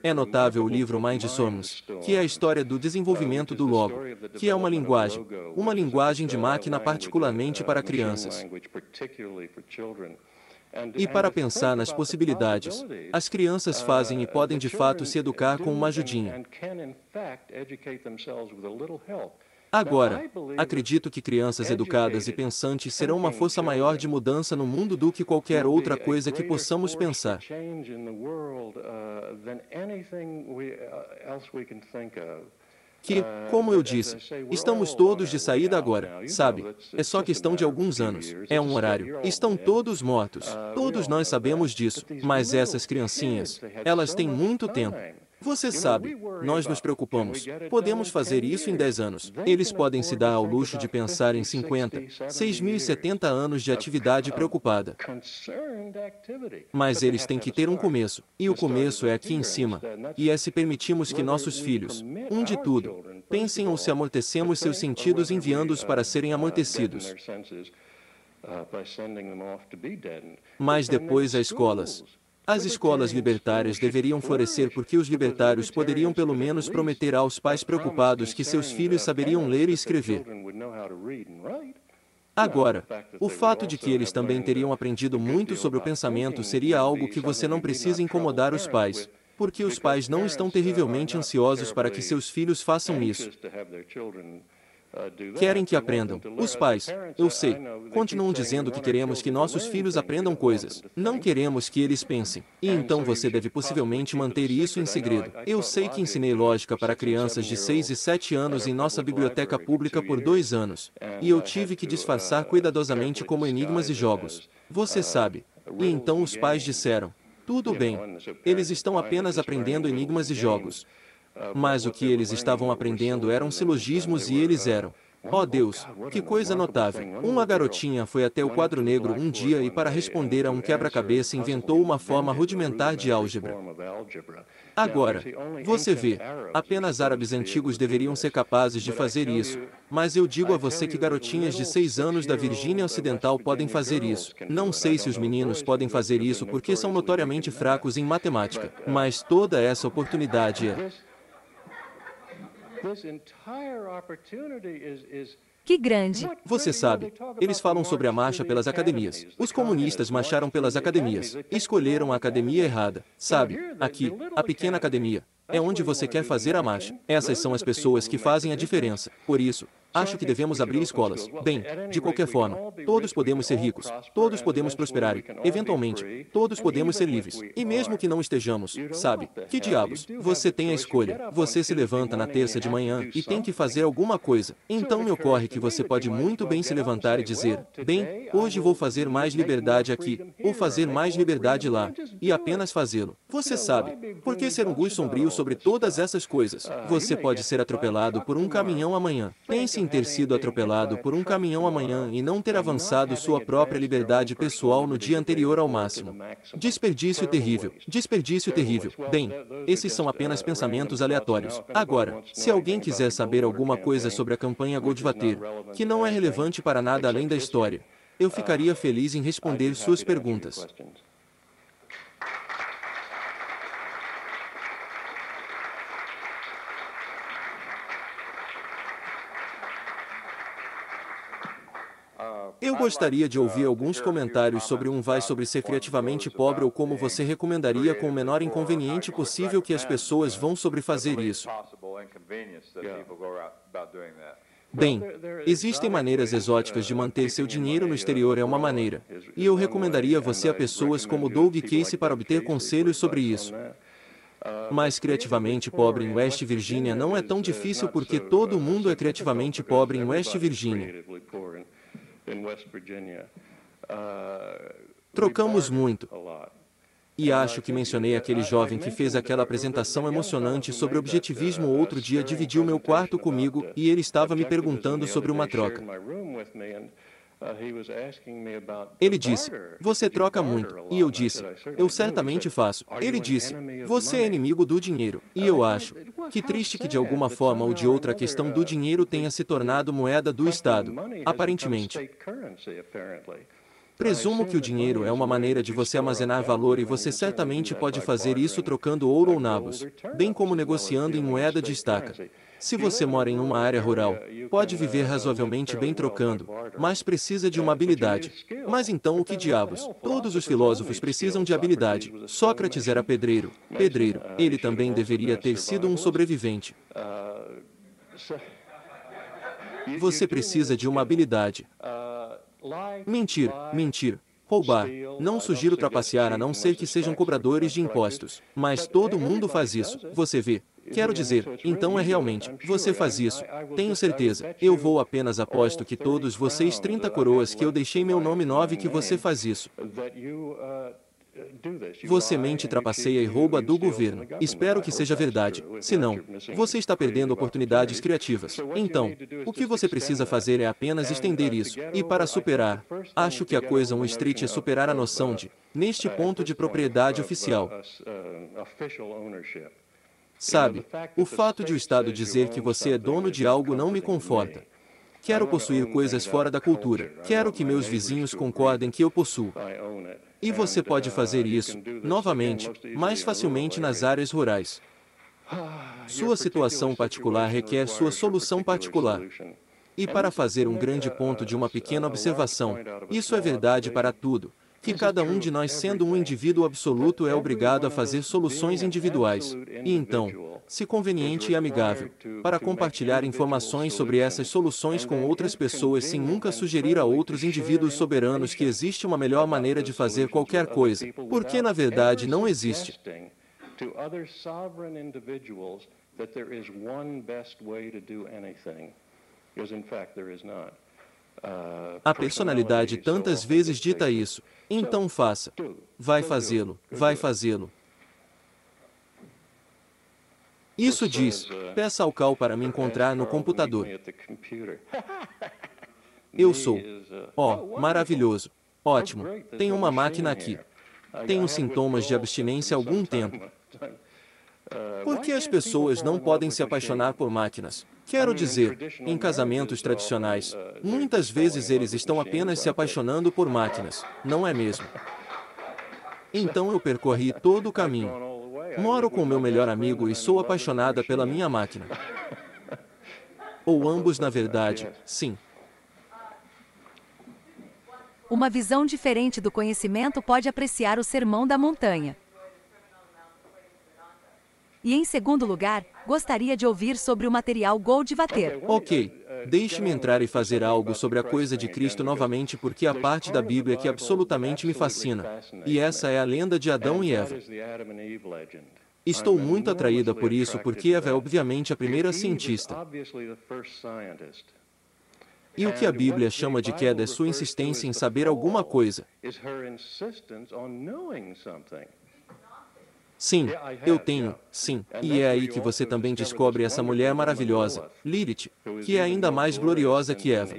É notável o livro Mind Somos, que é a história do desenvolvimento do logo, que é uma linguagem, uma linguagem de máquina particularmente para crianças. E para pensar nas possibilidades, as crianças fazem e podem de fato se educar com uma ajudinha. Agora, acredito que crianças educadas e pensantes serão uma força maior de mudança no mundo do que qualquer outra coisa que possamos pensar. Que, como eu disse, estamos todos de saída agora, sabe? É só questão de alguns anos. É um horário. Estão todos mortos. Todos nós sabemos disso. Mas essas criancinhas, elas têm muito tempo. Você sabe, nós nos preocupamos. Podemos fazer isso em 10 anos. Eles podem se dar ao luxo de pensar em 50, 6.070 anos de atividade preocupada. Mas eles têm que ter um começo. E o começo é aqui em cima. E é se permitimos que nossos filhos, um de tudo, pensem ou se amortecemos seus sentidos enviando-os para serem amortecidos. Mas depois há escolas, as escolas libertárias deveriam florescer porque os libertários poderiam pelo menos prometer aos pais preocupados que seus filhos saberiam ler e escrever. Agora, o fato de que eles também teriam aprendido muito sobre o pensamento seria algo que você não precisa incomodar os pais, porque os pais não estão terrivelmente ansiosos para que seus filhos façam isso. Querem que aprendam. Os pais, eu sei, continuam dizendo que queremos que nossos filhos aprendam coisas. Não queremos que eles pensem. E então você deve possivelmente manter isso em segredo. Eu sei que ensinei lógica para crianças de 6 e 7 anos em nossa biblioteca pública por dois anos. E eu tive que disfarçar cuidadosamente como enigmas e jogos. Você sabe. E então os pais disseram: tudo bem. Eles estão apenas aprendendo enigmas e jogos. Mas o que eles estavam aprendendo eram silogismos e eles eram. Oh Deus, que coisa notável! Uma garotinha foi até o quadro negro um dia e, para responder a um quebra-cabeça, inventou uma forma rudimentar de álgebra. Agora, você vê, apenas árabes antigos deveriam ser capazes de fazer isso, mas eu digo a você que garotinhas de seis anos da Virgínia Ocidental podem fazer isso. Não sei se os meninos podem fazer isso porque são notoriamente fracos em matemática, mas toda essa oportunidade é. Que grande. Você sabe, eles falam sobre a marcha pelas academias. Os comunistas marcharam pelas academias. Escolheram a academia errada. Sabe, aqui, a pequena academia. É onde você quer fazer a marcha. Essas são as pessoas que fazem a diferença. Por isso, Acho que devemos abrir escolas. Bem, de qualquer forma, todos podemos ser ricos, todos podemos prosperar eventualmente, todos podemos ser livres. E mesmo que não estejamos, sabe, que diabos, você tem a escolha. Você se levanta na terça de manhã e tem que fazer alguma coisa. Então me ocorre que você pode muito bem se levantar e dizer: Bem, hoje vou fazer mais liberdade aqui, ou fazer mais liberdade lá, e apenas fazê-lo. Você sabe, por que ser um gosto sombrio sobre todas essas coisas? Você pode ser atropelado por um caminhão amanhã. Pense ter sido atropelado por um caminhão amanhã e não ter avançado sua própria liberdade pessoal no dia anterior ao máximo. Desperdício terrível, desperdício terrível. Bem, esses são apenas pensamentos aleatórios. Agora, se alguém quiser saber alguma coisa sobre a campanha Goldwater, que não é relevante para nada além da história, eu ficaria feliz em responder suas perguntas. Eu gostaria de ouvir alguns comentários sobre um vai sobre ser criativamente pobre ou como você recomendaria com o menor inconveniente possível que as pessoas vão sobre fazer isso. Bem, existem maneiras exóticas de manter seu dinheiro no exterior é uma maneira, e eu recomendaria você a pessoas como Doug Casey para obter conselhos sobre isso. Mas criativamente pobre em West Virginia não é tão difícil porque todo mundo é criativamente pobre em West Virginia. Trocamos muito. E acho que mencionei aquele jovem que fez aquela apresentação emocionante sobre objetivismo outro dia dividiu meu quarto comigo e ele estava me perguntando sobre uma troca. Ele disse, você troca muito. E eu disse, eu certamente faço. Ele disse, você é inimigo do dinheiro. E eu acho, que triste que de alguma forma ou de outra a questão do dinheiro tenha se tornado moeda do Estado, aparentemente. Presumo que o dinheiro é uma maneira de você armazenar valor e você certamente pode fazer isso trocando ouro ou nabos, bem como negociando em moeda de estaca. Se você mora em uma área rural, pode viver razoavelmente bem trocando, mas precisa de uma habilidade. Mas então o que diabos? Todos os filósofos precisam de habilidade. Sócrates era pedreiro. Pedreiro. Ele também deveria ter sido um sobrevivente. Você precisa de uma habilidade. Mentir, mentir, roubar. Não sugiro trapacear a não ser que sejam cobradores de impostos. Mas todo mundo faz isso. Você vê. Quero dizer, então é realmente, você faz isso. Tenho certeza. Eu vou apenas aposto que todos vocês 30 coroas que eu deixei meu nome 9 que você faz isso. Você mente, trapaceia e rouba do governo. Espero que seja verdade. Se não, você está perdendo oportunidades criativas. Então, o que você precisa fazer é apenas estender isso. E para superar, acho que a coisa um street é superar a noção de, neste ponto de propriedade oficial. Sabe, o fato de o Estado dizer que você é dono de algo não me conforta. Quero possuir coisas fora da cultura. Quero que meus vizinhos concordem que eu possuo. E você pode fazer isso, novamente, mais facilmente nas áreas rurais. Sua situação particular requer sua solução particular. E para fazer um grande ponto de uma pequena observação, isso é verdade para tudo que cada um de nós, sendo um indivíduo absoluto, é obrigado a fazer soluções individuais. E então, se conveniente e amigável, para compartilhar informações sobre essas soluções com outras pessoas sem nunca sugerir a outros indivíduos soberanos que existe uma melhor maneira de fazer qualquer coisa, porque na verdade não existe. A personalidade tantas vezes dita isso. Então faça. Vai fazê-lo. Vai fazê-lo. Isso diz: peça ao Cal para me encontrar no computador. Eu sou. Oh, maravilhoso. Ótimo. Tenho uma máquina aqui. Tenho sintomas de abstinência há algum tempo. Por que as pessoas não podem se apaixonar por máquinas? Quero dizer, em casamentos tradicionais, muitas vezes eles estão apenas se apaixonando por máquinas, não é mesmo? Então eu percorri todo o caminho. Moro com meu melhor amigo e sou apaixonada pela minha máquina. Ou ambos, na verdade, sim. Uma visão diferente do conhecimento pode apreciar o sermão da montanha. E em segundo lugar, gostaria de ouvir sobre o material Goldwater. Ok, deixe-me entrar e fazer algo sobre a coisa de Cristo novamente porque a parte da Bíblia que absolutamente me fascina. E essa é a lenda de Adão e Eva. Estou muito atraída por isso porque Eva é obviamente a primeira cientista. E o que a Bíblia chama de queda é sua insistência em saber alguma coisa. Sim, eu tenho, sim, e é aí que você também descobre essa mulher maravilhosa, Lilith, que é ainda mais gloriosa que Eva.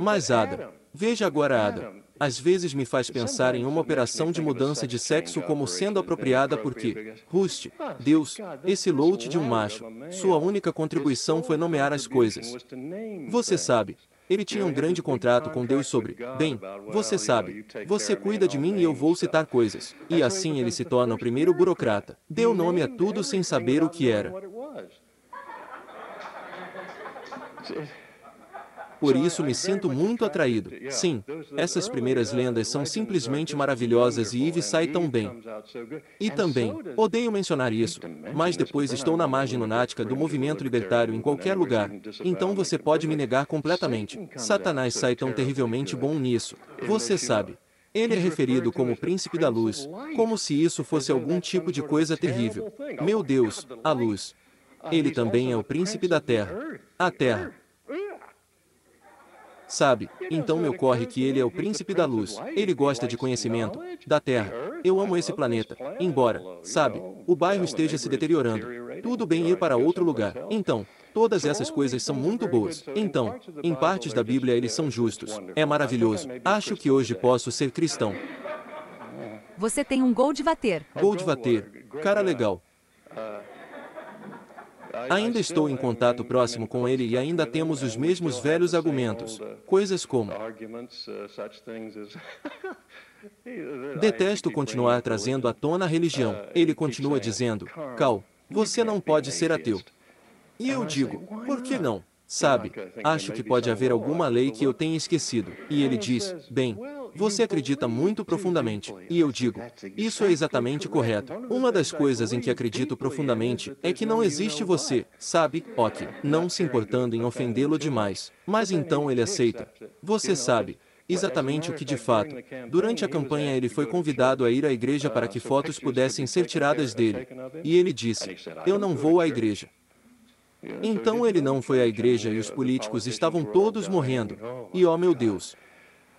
Mas Ada, veja agora Ada, às vezes me faz pensar em uma operação de mudança de sexo como sendo apropriada porque, Rust, Deus, esse lote de um macho, sua única contribuição foi nomear as coisas. Você sabe, ele tinha um grande contrato com Deus sobre, bem, você sabe, você cuida de mim e eu vou citar coisas. E assim ele se torna o primeiro burocrata. Deu nome a tudo sem saber o que era. Por isso me sinto muito atraído. Sim, essas primeiras lendas são simplesmente maravilhosas e Eve sai tão bem. E também, odeio mencionar isso, mas depois estou na margem lunática do movimento libertário em qualquer lugar. Então você pode me negar completamente. Satanás sai tão terrivelmente bom nisso. Você sabe. Ele é referido como príncipe da luz, como se isso fosse algum tipo de coisa terrível. Meu Deus, a luz. Ele também é o príncipe da terra. A terra. Sabe, então me ocorre que ele é o príncipe da luz. Ele gosta de conhecimento, da terra. Eu amo esse planeta. Embora, sabe, o bairro esteja se deteriorando. Tudo bem ir para outro lugar. Então, todas essas coisas são muito boas. Então, em partes da Bíblia eles são justos. É maravilhoso. Acho que hoje posso ser cristão. Você tem um gol de bater. Gol de bater. Cara legal. Ainda estou em contato próximo com ele e ainda temos os mesmos velhos argumentos. Coisas como: Detesto continuar trazendo à tona a religião. Ele continua dizendo: Cal, você não pode ser ateu. E eu digo: Por que não? Sabe, acho que pode haver alguma lei que eu tenha esquecido. E ele diz: Bem, você acredita muito profundamente. E eu digo, isso é exatamente correto. Uma das coisas em que acredito profundamente é que não existe você, sabe, ok, não se importando em ofendê-lo demais. Mas então ele aceita. Você sabe, exatamente o que de fato. Durante a campanha ele foi convidado a ir à igreja para que fotos pudessem ser tiradas dele. E ele disse: Eu não vou à igreja. Então ele não foi à igreja e os políticos estavam todos morrendo. E oh meu Deus!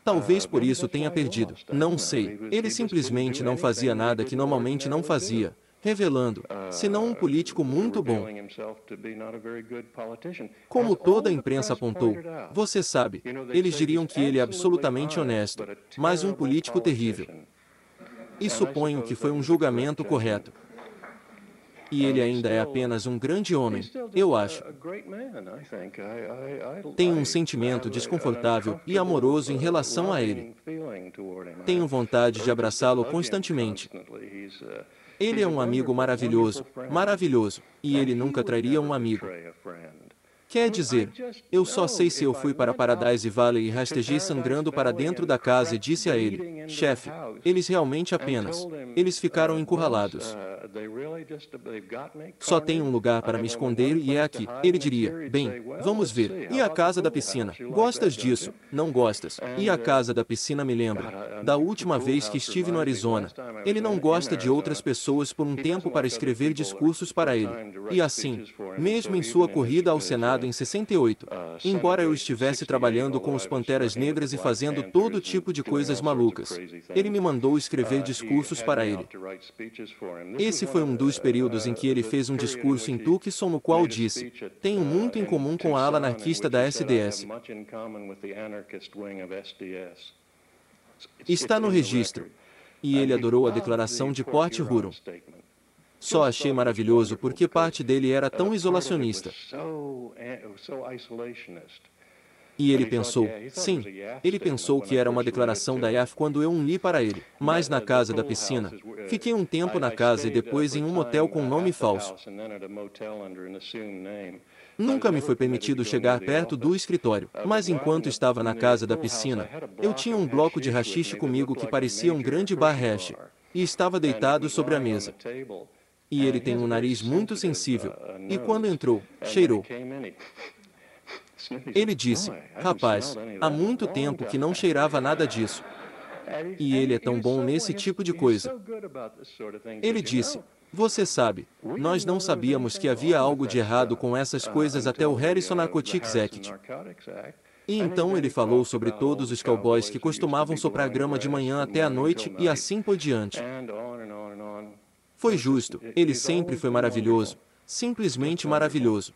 Talvez por isso tenha perdido. Não sei. Ele simplesmente não fazia nada que normalmente não fazia, revelando, senão um político muito bom. Como toda a imprensa apontou, você sabe, eles diriam que ele é absolutamente honesto, mas um político terrível. E suponho que foi um julgamento correto. E ele ainda é apenas um grande homem, eu acho. Tenho um sentimento desconfortável e amoroso em relação a ele. Tenho vontade de abraçá-lo constantemente. Ele é um amigo maravilhoso, maravilhoso, e ele nunca trairia um amigo. Quer dizer, eu só sei se eu fui para Paradise Valley e rastejei sangrando para dentro da casa e disse a ele, chefe, eles realmente apenas, eles ficaram encurralados. Só tem um lugar para me esconder e é aqui. Ele diria, bem, vamos ver. E a casa da piscina? Gostas disso? Não gostas? E a casa da piscina me lembra, da última vez que estive no Arizona. Ele não gosta de outras pessoas por um tempo para escrever discursos para ele. E assim, mesmo em sua corrida ao Senado, em 68. Embora eu estivesse trabalhando com os Panteras Negras e fazendo todo tipo de coisas malucas, ele me mandou escrever discursos para ele. Esse foi um dos períodos em que ele fez um discurso em Tucson no qual disse: Tenho muito em comum com a ala anarquista da SDS. Está no registro. E ele adorou a declaração de Port Huron. Só achei maravilhoso porque parte dele era tão isolacionista. E ele pensou, sim, ele pensou que era uma declaração da IAF quando eu um li para ele. Mas na casa da piscina, fiquei um tempo na casa e depois em um motel com nome falso. Nunca me foi permitido chegar perto do escritório, mas enquanto estava na casa da piscina, eu tinha um bloco de rachixe comigo que parecia um grande bar hash, e estava deitado sobre a mesa. E ele tem um nariz muito sensível. E quando entrou, cheirou. Ele disse: Rapaz, há muito tempo que não cheirava nada disso. E ele é tão bom nesse tipo de coisa. Ele disse: Você sabe, nós não sabíamos que havia algo de errado com essas coisas até o Harrison Narcotics Act. E então ele falou sobre todos os cowboys que costumavam soprar grama de manhã até a noite e assim por diante. Foi justo, ele sempre foi maravilhoso. Simplesmente maravilhoso.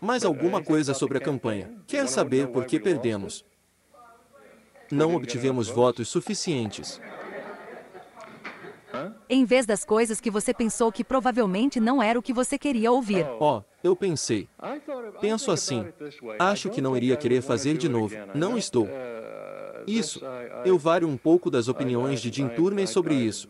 Mas alguma coisa sobre a campanha. Quer saber por que perdemos? Não obtivemos votos suficientes. Em vez das coisas que você pensou que provavelmente não era o que você queria ouvir. Ó, oh, eu pensei. Penso assim. Acho que não iria querer fazer de novo. Não estou. Isso. Eu vario um pouco das opiniões de Jim Turney sobre isso.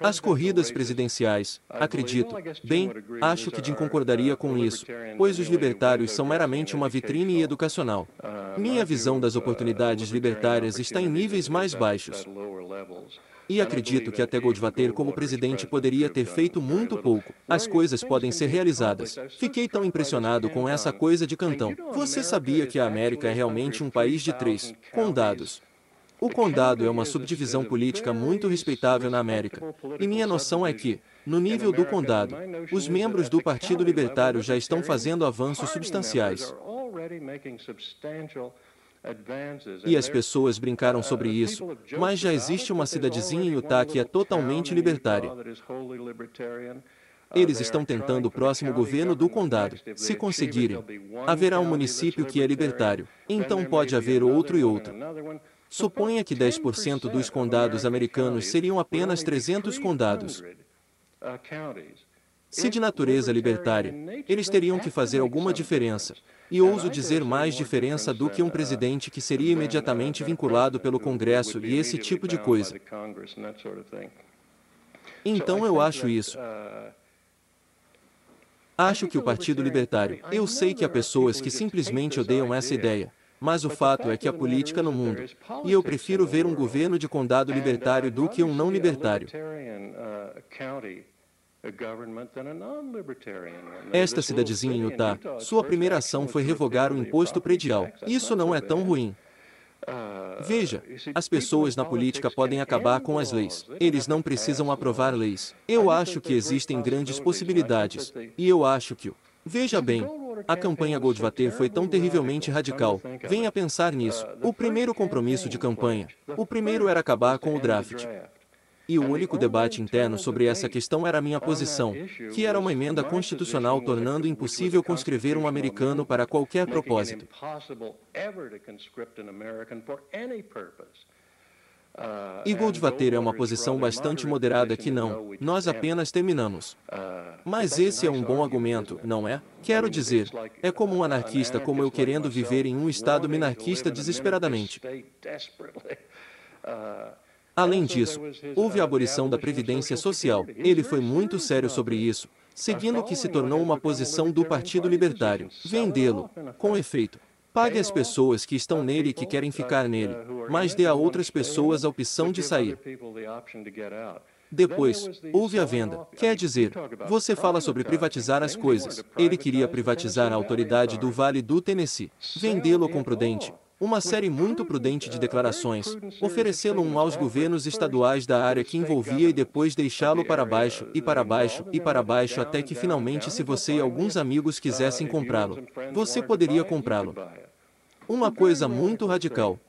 As corridas presidenciais, acredito. Bem, acho que Jim concordaria com isso, pois os libertários são meramente uma vitrine educacional. Minha visão das oportunidades libertárias está em níveis mais baixos. E acredito que até Goldwater como presidente poderia ter feito muito pouco. As coisas podem ser realizadas. Fiquei tão impressionado com essa coisa de cantão. Você sabia que a América é realmente um país de três condados? O condado é uma subdivisão política muito respeitável na América. E minha noção é que, no nível do condado, os membros do Partido Libertário já estão fazendo avanços substanciais. E as pessoas brincaram sobre isso, mas já existe uma cidadezinha em Utah que é totalmente libertária. Eles estão tentando o próximo governo do condado. Se conseguirem, haverá um município que é libertário. Então pode haver outro e outro. Suponha que 10% dos condados americanos seriam apenas 300 condados. Se de natureza libertária, eles teriam que fazer alguma diferença. E ouso dizer mais diferença do que um presidente que seria imediatamente vinculado pelo Congresso e esse tipo de coisa. Então eu acho isso. Acho que o Partido Libertário. Eu sei que há pessoas que simplesmente odeiam essa ideia. Mas o fato é que a política no mundo. E eu prefiro ver um governo de condado libertário do que um não libertário. Esta cidadezinha em Utah, sua primeira ação foi revogar o imposto predial. Isso não é tão ruim. Veja, as pessoas na política podem acabar com as leis. Eles não precisam aprovar leis. Eu acho que existem grandes possibilidades. E eu acho que o. Veja bem, a campanha Goldwater foi tão terrivelmente radical. Venha pensar nisso. O primeiro compromisso de campanha. O primeiro era acabar com o draft. E o único debate interno sobre essa questão era a minha posição, que era uma emenda constitucional tornando impossível conscrever um americano para qualquer propósito. E Goldwater é uma posição bastante moderada que não, nós apenas terminamos. Mas esse é um bom argumento, não é? Quero dizer, é como um anarquista como eu querendo viver em um estado minarquista desesperadamente. Além disso, houve a abolição da Previdência Social. Ele foi muito sério sobre isso, seguindo o que se tornou uma posição do Partido Libertário. Vendê-lo. Com efeito, pague as pessoas que estão nele e que querem ficar nele, mas dê a outras pessoas a opção de sair. Depois, houve a venda. Quer dizer, você fala sobre privatizar as coisas. Ele queria privatizar a autoridade do Vale do Tennessee. Vendê-lo com prudente uma série muito prudente de declarações, oferecê-lo um aos governos estaduais da área que envolvia e depois deixá-lo para baixo, e para baixo, e para baixo até que finalmente se você e alguns amigos quisessem comprá-lo, você poderia comprá-lo. Uma coisa muito radical.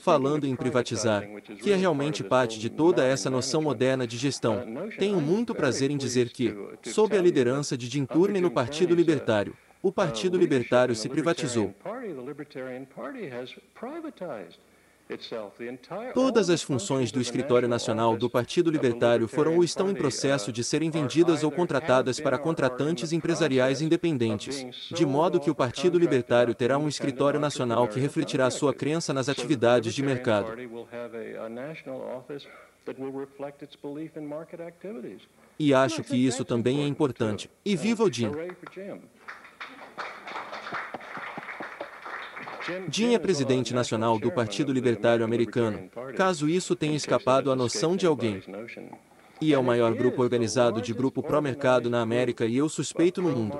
Falando em privatizar, que é realmente parte de toda essa noção moderna de gestão, tenho muito prazer em dizer que, sob a liderança de Jim no Partido Libertário, o Partido Libertário se privatizou. Todas as funções do Escritório Nacional do Partido Libertário foram ou estão em processo de serem vendidas ou contratadas para contratantes empresariais independentes, de modo que o Partido Libertário terá um escritório nacional que refletirá sua crença nas atividades de mercado. E acho que isso também é importante. E viva o Jim! Jim é presidente nacional do Partido Libertário Americano, caso isso tenha escapado à noção de alguém. E é o maior grupo organizado de grupo pró-mercado na América e eu suspeito no mundo.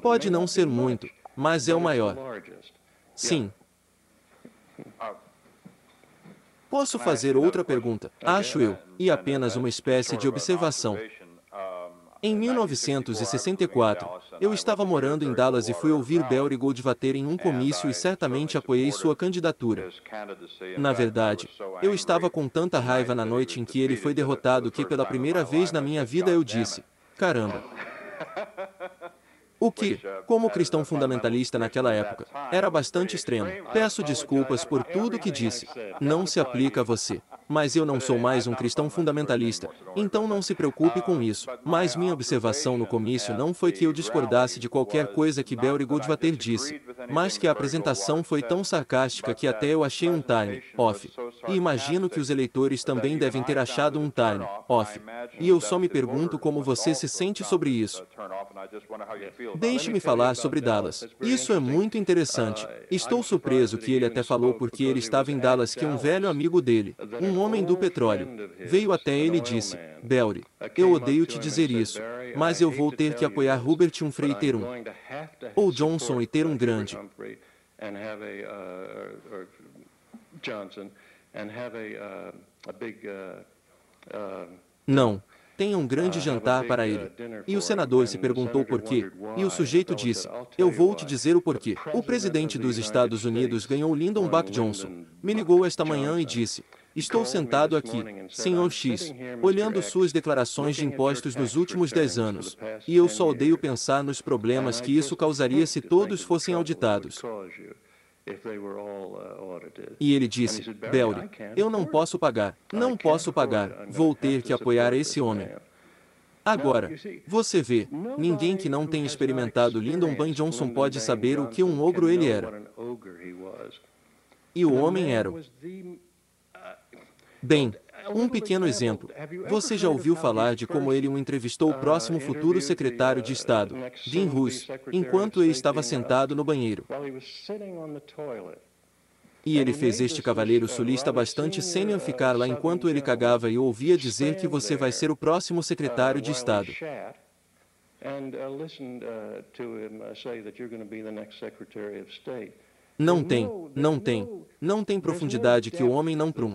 Pode não ser muito, mas é o maior. Sim. Posso fazer outra pergunta, acho eu, e apenas uma espécie de observação. Em 1964, eu estava morando em Dallas e fui ouvir Belry Goldwater em um comício e certamente apoiei sua candidatura. Na verdade, eu estava com tanta raiva na noite em que ele foi derrotado que pela primeira vez na minha vida eu disse: caramba! O que, como cristão fundamentalista naquela época, era bastante extremo. Peço desculpas por tudo que disse. Não se aplica a você. Mas eu não sou mais um cristão fundamentalista, então não se preocupe com isso. Mas minha observação no comício não foi que eu discordasse de qualquer coisa que Belry Goldwater disse, mas que a apresentação foi tão sarcástica que até eu achei um time off. E imagino que os eleitores também devem ter achado um time off. E eu só me pergunto como você se sente sobre isso. Deixe-me falar sobre Dallas. Isso é muito interessante. Estou surpreso que ele até falou porque ele estava em Dallas que um velho amigo dele, um homem do petróleo, veio até ele e disse: Belry, eu odeio te dizer isso, mas eu vou ter que apoiar Hubert Humphrey e ter um, ou Johnson e ter um grande. Não, tenha um grande jantar para ele. E o senador se perguntou por quê, e o sujeito disse: Eu vou te dizer o porquê. O presidente dos Estados Unidos ganhou Lyndon Buck Johnson. Me ligou esta manhã e disse: Estou sentado aqui, Sr. X, olhando suas declarações de impostos nos últimos dez anos, e eu só odeio pensar nos problemas que isso causaria se todos fossem auditados. E ele disse, Belry, eu não posso pagar, não posso pagar, vou ter que apoiar esse homem. Agora, você vê, ninguém que não tenha experimentado Lyndon B. Johnson pode saber o que um ogro ele era. E o homem era. Bem, um pequeno exemplo. Você já ouviu falar de como ele o entrevistou o próximo futuro secretário de Estado, Dean Russ, enquanto ele estava sentado no banheiro. E ele fez este cavaleiro sulista bastante sênior ficar lá enquanto ele cagava e ouvia dizer que você vai ser o próximo secretário de Estado. Não tem, não tem, não tem profundidade que o homem não prum.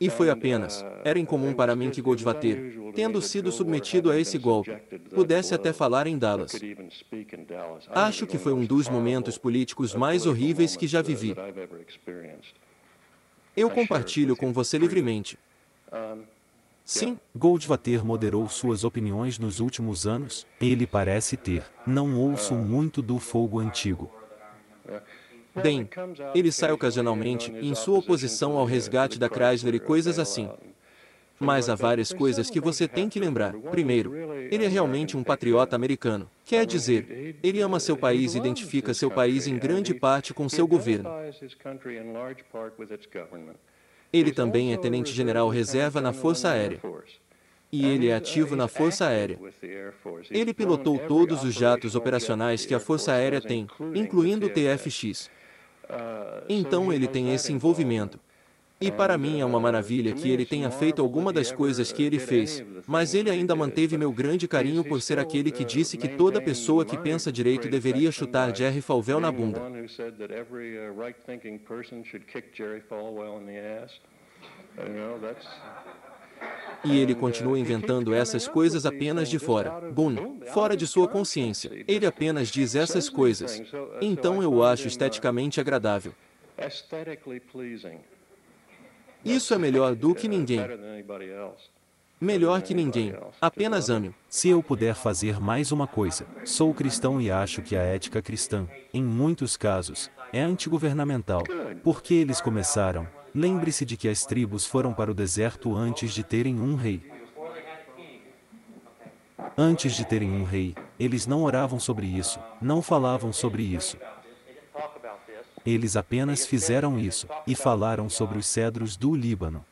E foi apenas, era incomum para mim que Goldwater, tendo sido submetido a esse golpe, pudesse até falar em Dallas. Acho que foi um dos momentos políticos mais horríveis que já vivi. Eu compartilho com você livremente. Sim, Goldwater moderou suas opiniões nos últimos anos. Ele parece ter. Não ouço muito do fogo antigo. Bem, ele sai ocasionalmente em sua oposição ao resgate da Chrysler e coisas assim. Mas há várias coisas que você tem que lembrar. Primeiro, ele é realmente um patriota americano. Quer dizer, ele ama seu país e identifica seu país em grande parte com seu governo. Ele também é tenente-general reserva na Força Aérea. E ele é ativo na Força Aérea. Ele pilotou todos os jatos operacionais que a Força Aérea tem, incluindo o TFX. Então ele tem esse envolvimento. E para mim é uma maravilha que ele tenha feito alguma das coisas que ele fez, mas ele ainda manteve meu grande carinho por ser aquele que disse que toda pessoa que pensa direito deveria chutar Jerry Falwell na bunda. E ele continua inventando essas coisas apenas de fora. Boom, fora de sua consciência. Ele apenas diz essas coisas. Então eu acho esteticamente agradável. Isso é melhor do que ninguém. Melhor que ninguém. Apenas ame. Se eu puder fazer mais uma coisa, sou cristão e acho que a ética cristã, em muitos casos, é antigovernamental. Porque eles começaram, Lembre-se de que as tribos foram para o deserto antes de terem um rei. Antes de terem um rei, eles não oravam sobre isso, não falavam sobre isso. Eles apenas fizeram isso, e falaram sobre os cedros do Líbano.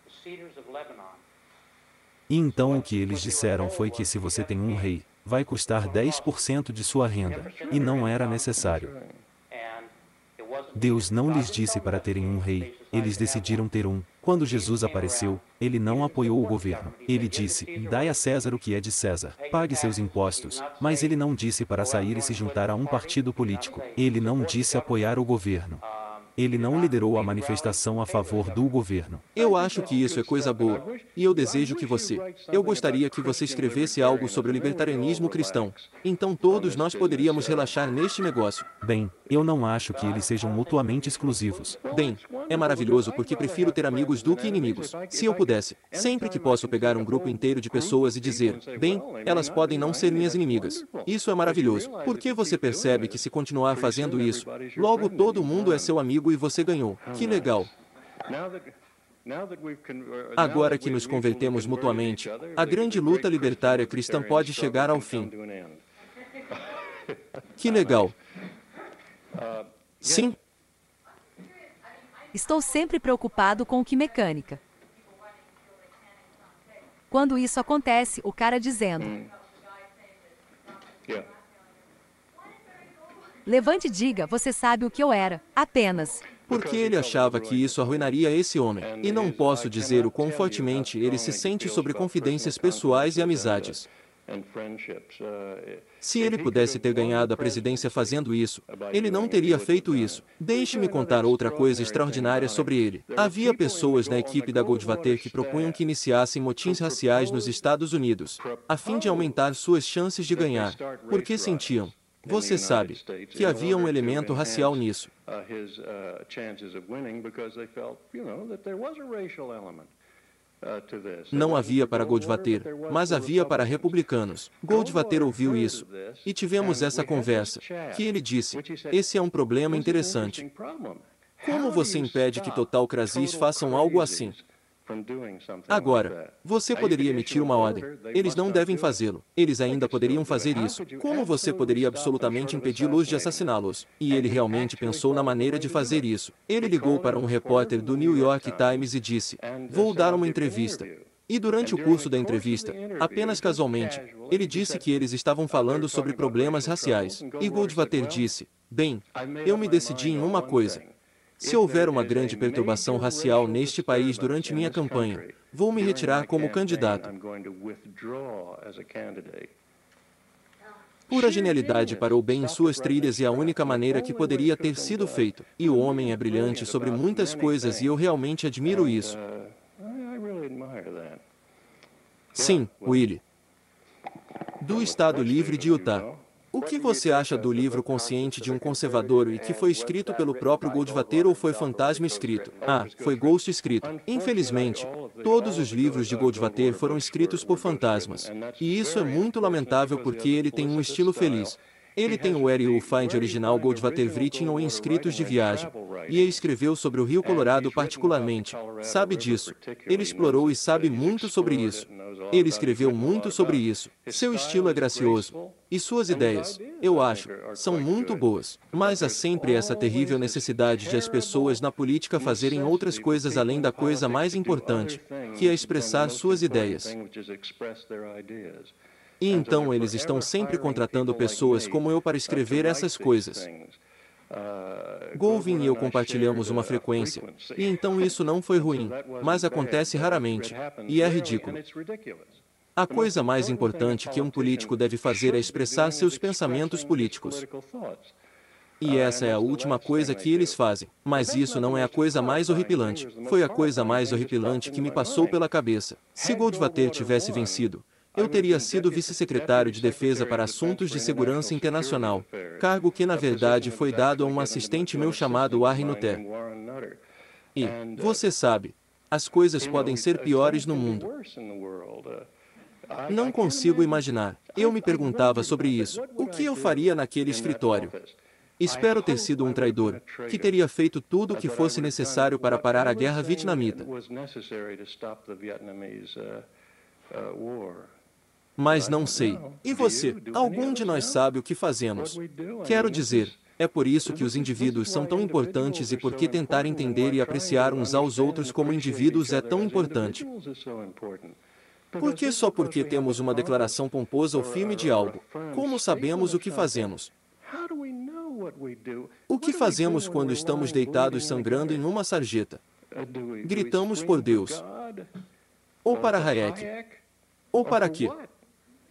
E então o que eles disseram foi que se você tem um rei, vai custar 10% de sua renda, e não era necessário. Deus não lhes disse para terem um rei, eles decidiram ter um. Quando Jesus apareceu, ele não apoiou o governo. Ele disse: Dai a César o que é de César, pague seus impostos. Mas ele não disse para sair e se juntar a um partido político. Ele não disse apoiar o governo. Ele não liderou a manifestação a favor do governo. Eu acho que isso é coisa boa. E eu desejo que você. Eu gostaria que você escrevesse algo sobre o libertarianismo cristão. Então todos nós poderíamos relaxar neste negócio. Bem, eu não acho que eles sejam mutuamente exclusivos. Bem, é maravilhoso porque prefiro ter amigos do que inimigos. Se eu pudesse, sempre que posso pegar um grupo inteiro de pessoas e dizer, bem, elas podem não ser minhas inimigas. Isso é maravilhoso. Porque você percebe que se continuar fazendo isso, logo todo mundo é seu amigo e você ganhou. Que legal. Agora que nos convertemos mutuamente, a grande luta libertária cristã pode chegar ao fim. Que legal. Sim. Estou sempre preocupado com o que mecânica. Quando isso acontece, o cara dizendo: Levante e diga, você sabe o que eu era. Apenas. Porque ele achava que isso arruinaria esse homem. E não posso dizer o quão fortemente ele se sente sobre confidências pessoais e amizades. Se ele pudesse ter ganhado a presidência fazendo isso, ele não teria feito isso. Deixe-me contar outra coisa extraordinária sobre ele. Havia pessoas na equipe da Goldwater que propunham que iniciassem motins raciais nos Estados Unidos, a fim de aumentar suas chances de ganhar, porque sentiam, você sabe que havia um elemento racial nisso. Não havia para Goldwater, mas havia para republicanos. Goldwater ouviu isso. E tivemos essa conversa, que ele disse, esse é um problema interessante. Como você impede que Total Crasis façam algo assim? Agora, você poderia emitir uma ordem. Eles não devem fazê-lo. Eles ainda poderiam fazer isso. Como você poderia absolutamente impedi-los de assassiná-los? E ele realmente pensou na maneira de fazer isso. Ele ligou para um repórter do New York Times e disse: Vou dar uma entrevista. E durante o curso da entrevista, apenas casualmente, ele disse que eles estavam falando sobre problemas raciais. E Goldwater disse: Bem, eu me decidi em uma coisa. Se houver uma grande perturbação racial neste país durante minha campanha, vou me retirar como candidato. Pura genialidade parou bem em suas trilhas e a única maneira que poderia ter sido feito. E o homem é brilhante sobre muitas coisas e eu realmente admiro isso. Sim, Willie. Do Estado Livre de Utah. O que você acha do livro Consciente de um Conservador e que foi escrito pelo próprio Goldwater ou foi fantasma escrito? Ah, foi Ghost escrito. Infelizmente, todos os livros de Goldwater foram escritos por fantasmas. E isso é muito lamentável porque ele tem um estilo feliz. Ele tem o o Find original Goldwater ou em escritos de viagem. E ele escreveu sobre o Rio Colorado particularmente. Sabe disso. Ele explorou e sabe muito sobre isso. Ele escreveu muito sobre isso. Seu estilo é gracioso. E suas ideias, eu acho, são muito boas. Mas há sempre essa terrível necessidade de as pessoas na política fazerem outras coisas além da coisa mais importante, que é expressar suas ideias. E então eles estão sempre contratando pessoas como eu para escrever essas coisas. Golvin e eu compartilhamos uma frequência, e então isso não foi ruim, mas acontece raramente, e é ridículo. A coisa mais importante que um político deve fazer é expressar seus pensamentos políticos. E essa é a última coisa que eles fazem. Mas isso não é a coisa mais horripilante. Foi a coisa mais horripilante que me passou pela cabeça. Se Goldwater tivesse vencido, eu teria sido vice-secretário de Defesa para Assuntos de Segurança Internacional, cargo que na verdade foi dado a um assistente meu chamado Warren Nutter. E, você sabe, as coisas podem ser piores no mundo. Não consigo imaginar. Eu me perguntava sobre isso. O que eu faria naquele escritório? Espero ter sido um traidor, que teria feito tudo o que fosse necessário para parar a guerra vietnamita. Mas não sei. E você? Algum de nós sabe o que fazemos? Quero dizer, é por isso que os indivíduos são tão importantes e por que tentar entender e apreciar uns aos outros como indivíduos é tão importante. Por que só porque temos uma declaração pomposa ou firme de algo? Como sabemos o que fazemos? O que fazemos quando estamos deitados sangrando em uma sarjeta? Gritamos por Deus. Ou para Hayek. Ou para quê?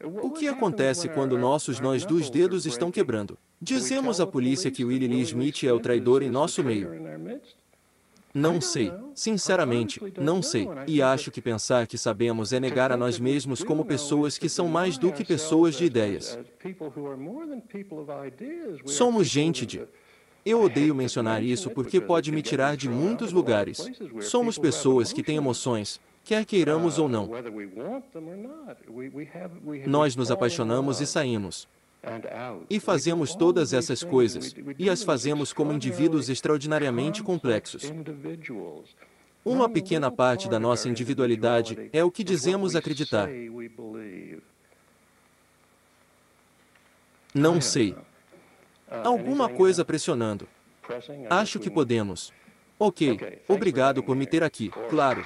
O que acontece quando nossos nós dos dedos estão quebrando? Dizemos à polícia que Willie Lee Smith é o traidor em nosso meio. Não sei. Sinceramente, não sei. E acho que pensar que sabemos é negar a nós mesmos como pessoas que são mais do que pessoas de ideias. Somos gente de. Eu odeio mencionar isso porque pode me tirar de muitos lugares. Somos pessoas que têm emoções, quer queiramos ou não. Nós nos apaixonamos e saímos. E fazemos todas essas coisas, e as fazemos como indivíduos extraordinariamente complexos. Uma pequena parte da nossa individualidade é o que dizemos acreditar. Não sei. Alguma coisa pressionando. Acho que podemos. Ok, obrigado por me ter aqui, claro.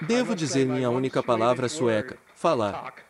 Devo dizer minha única palavra sueca, falar.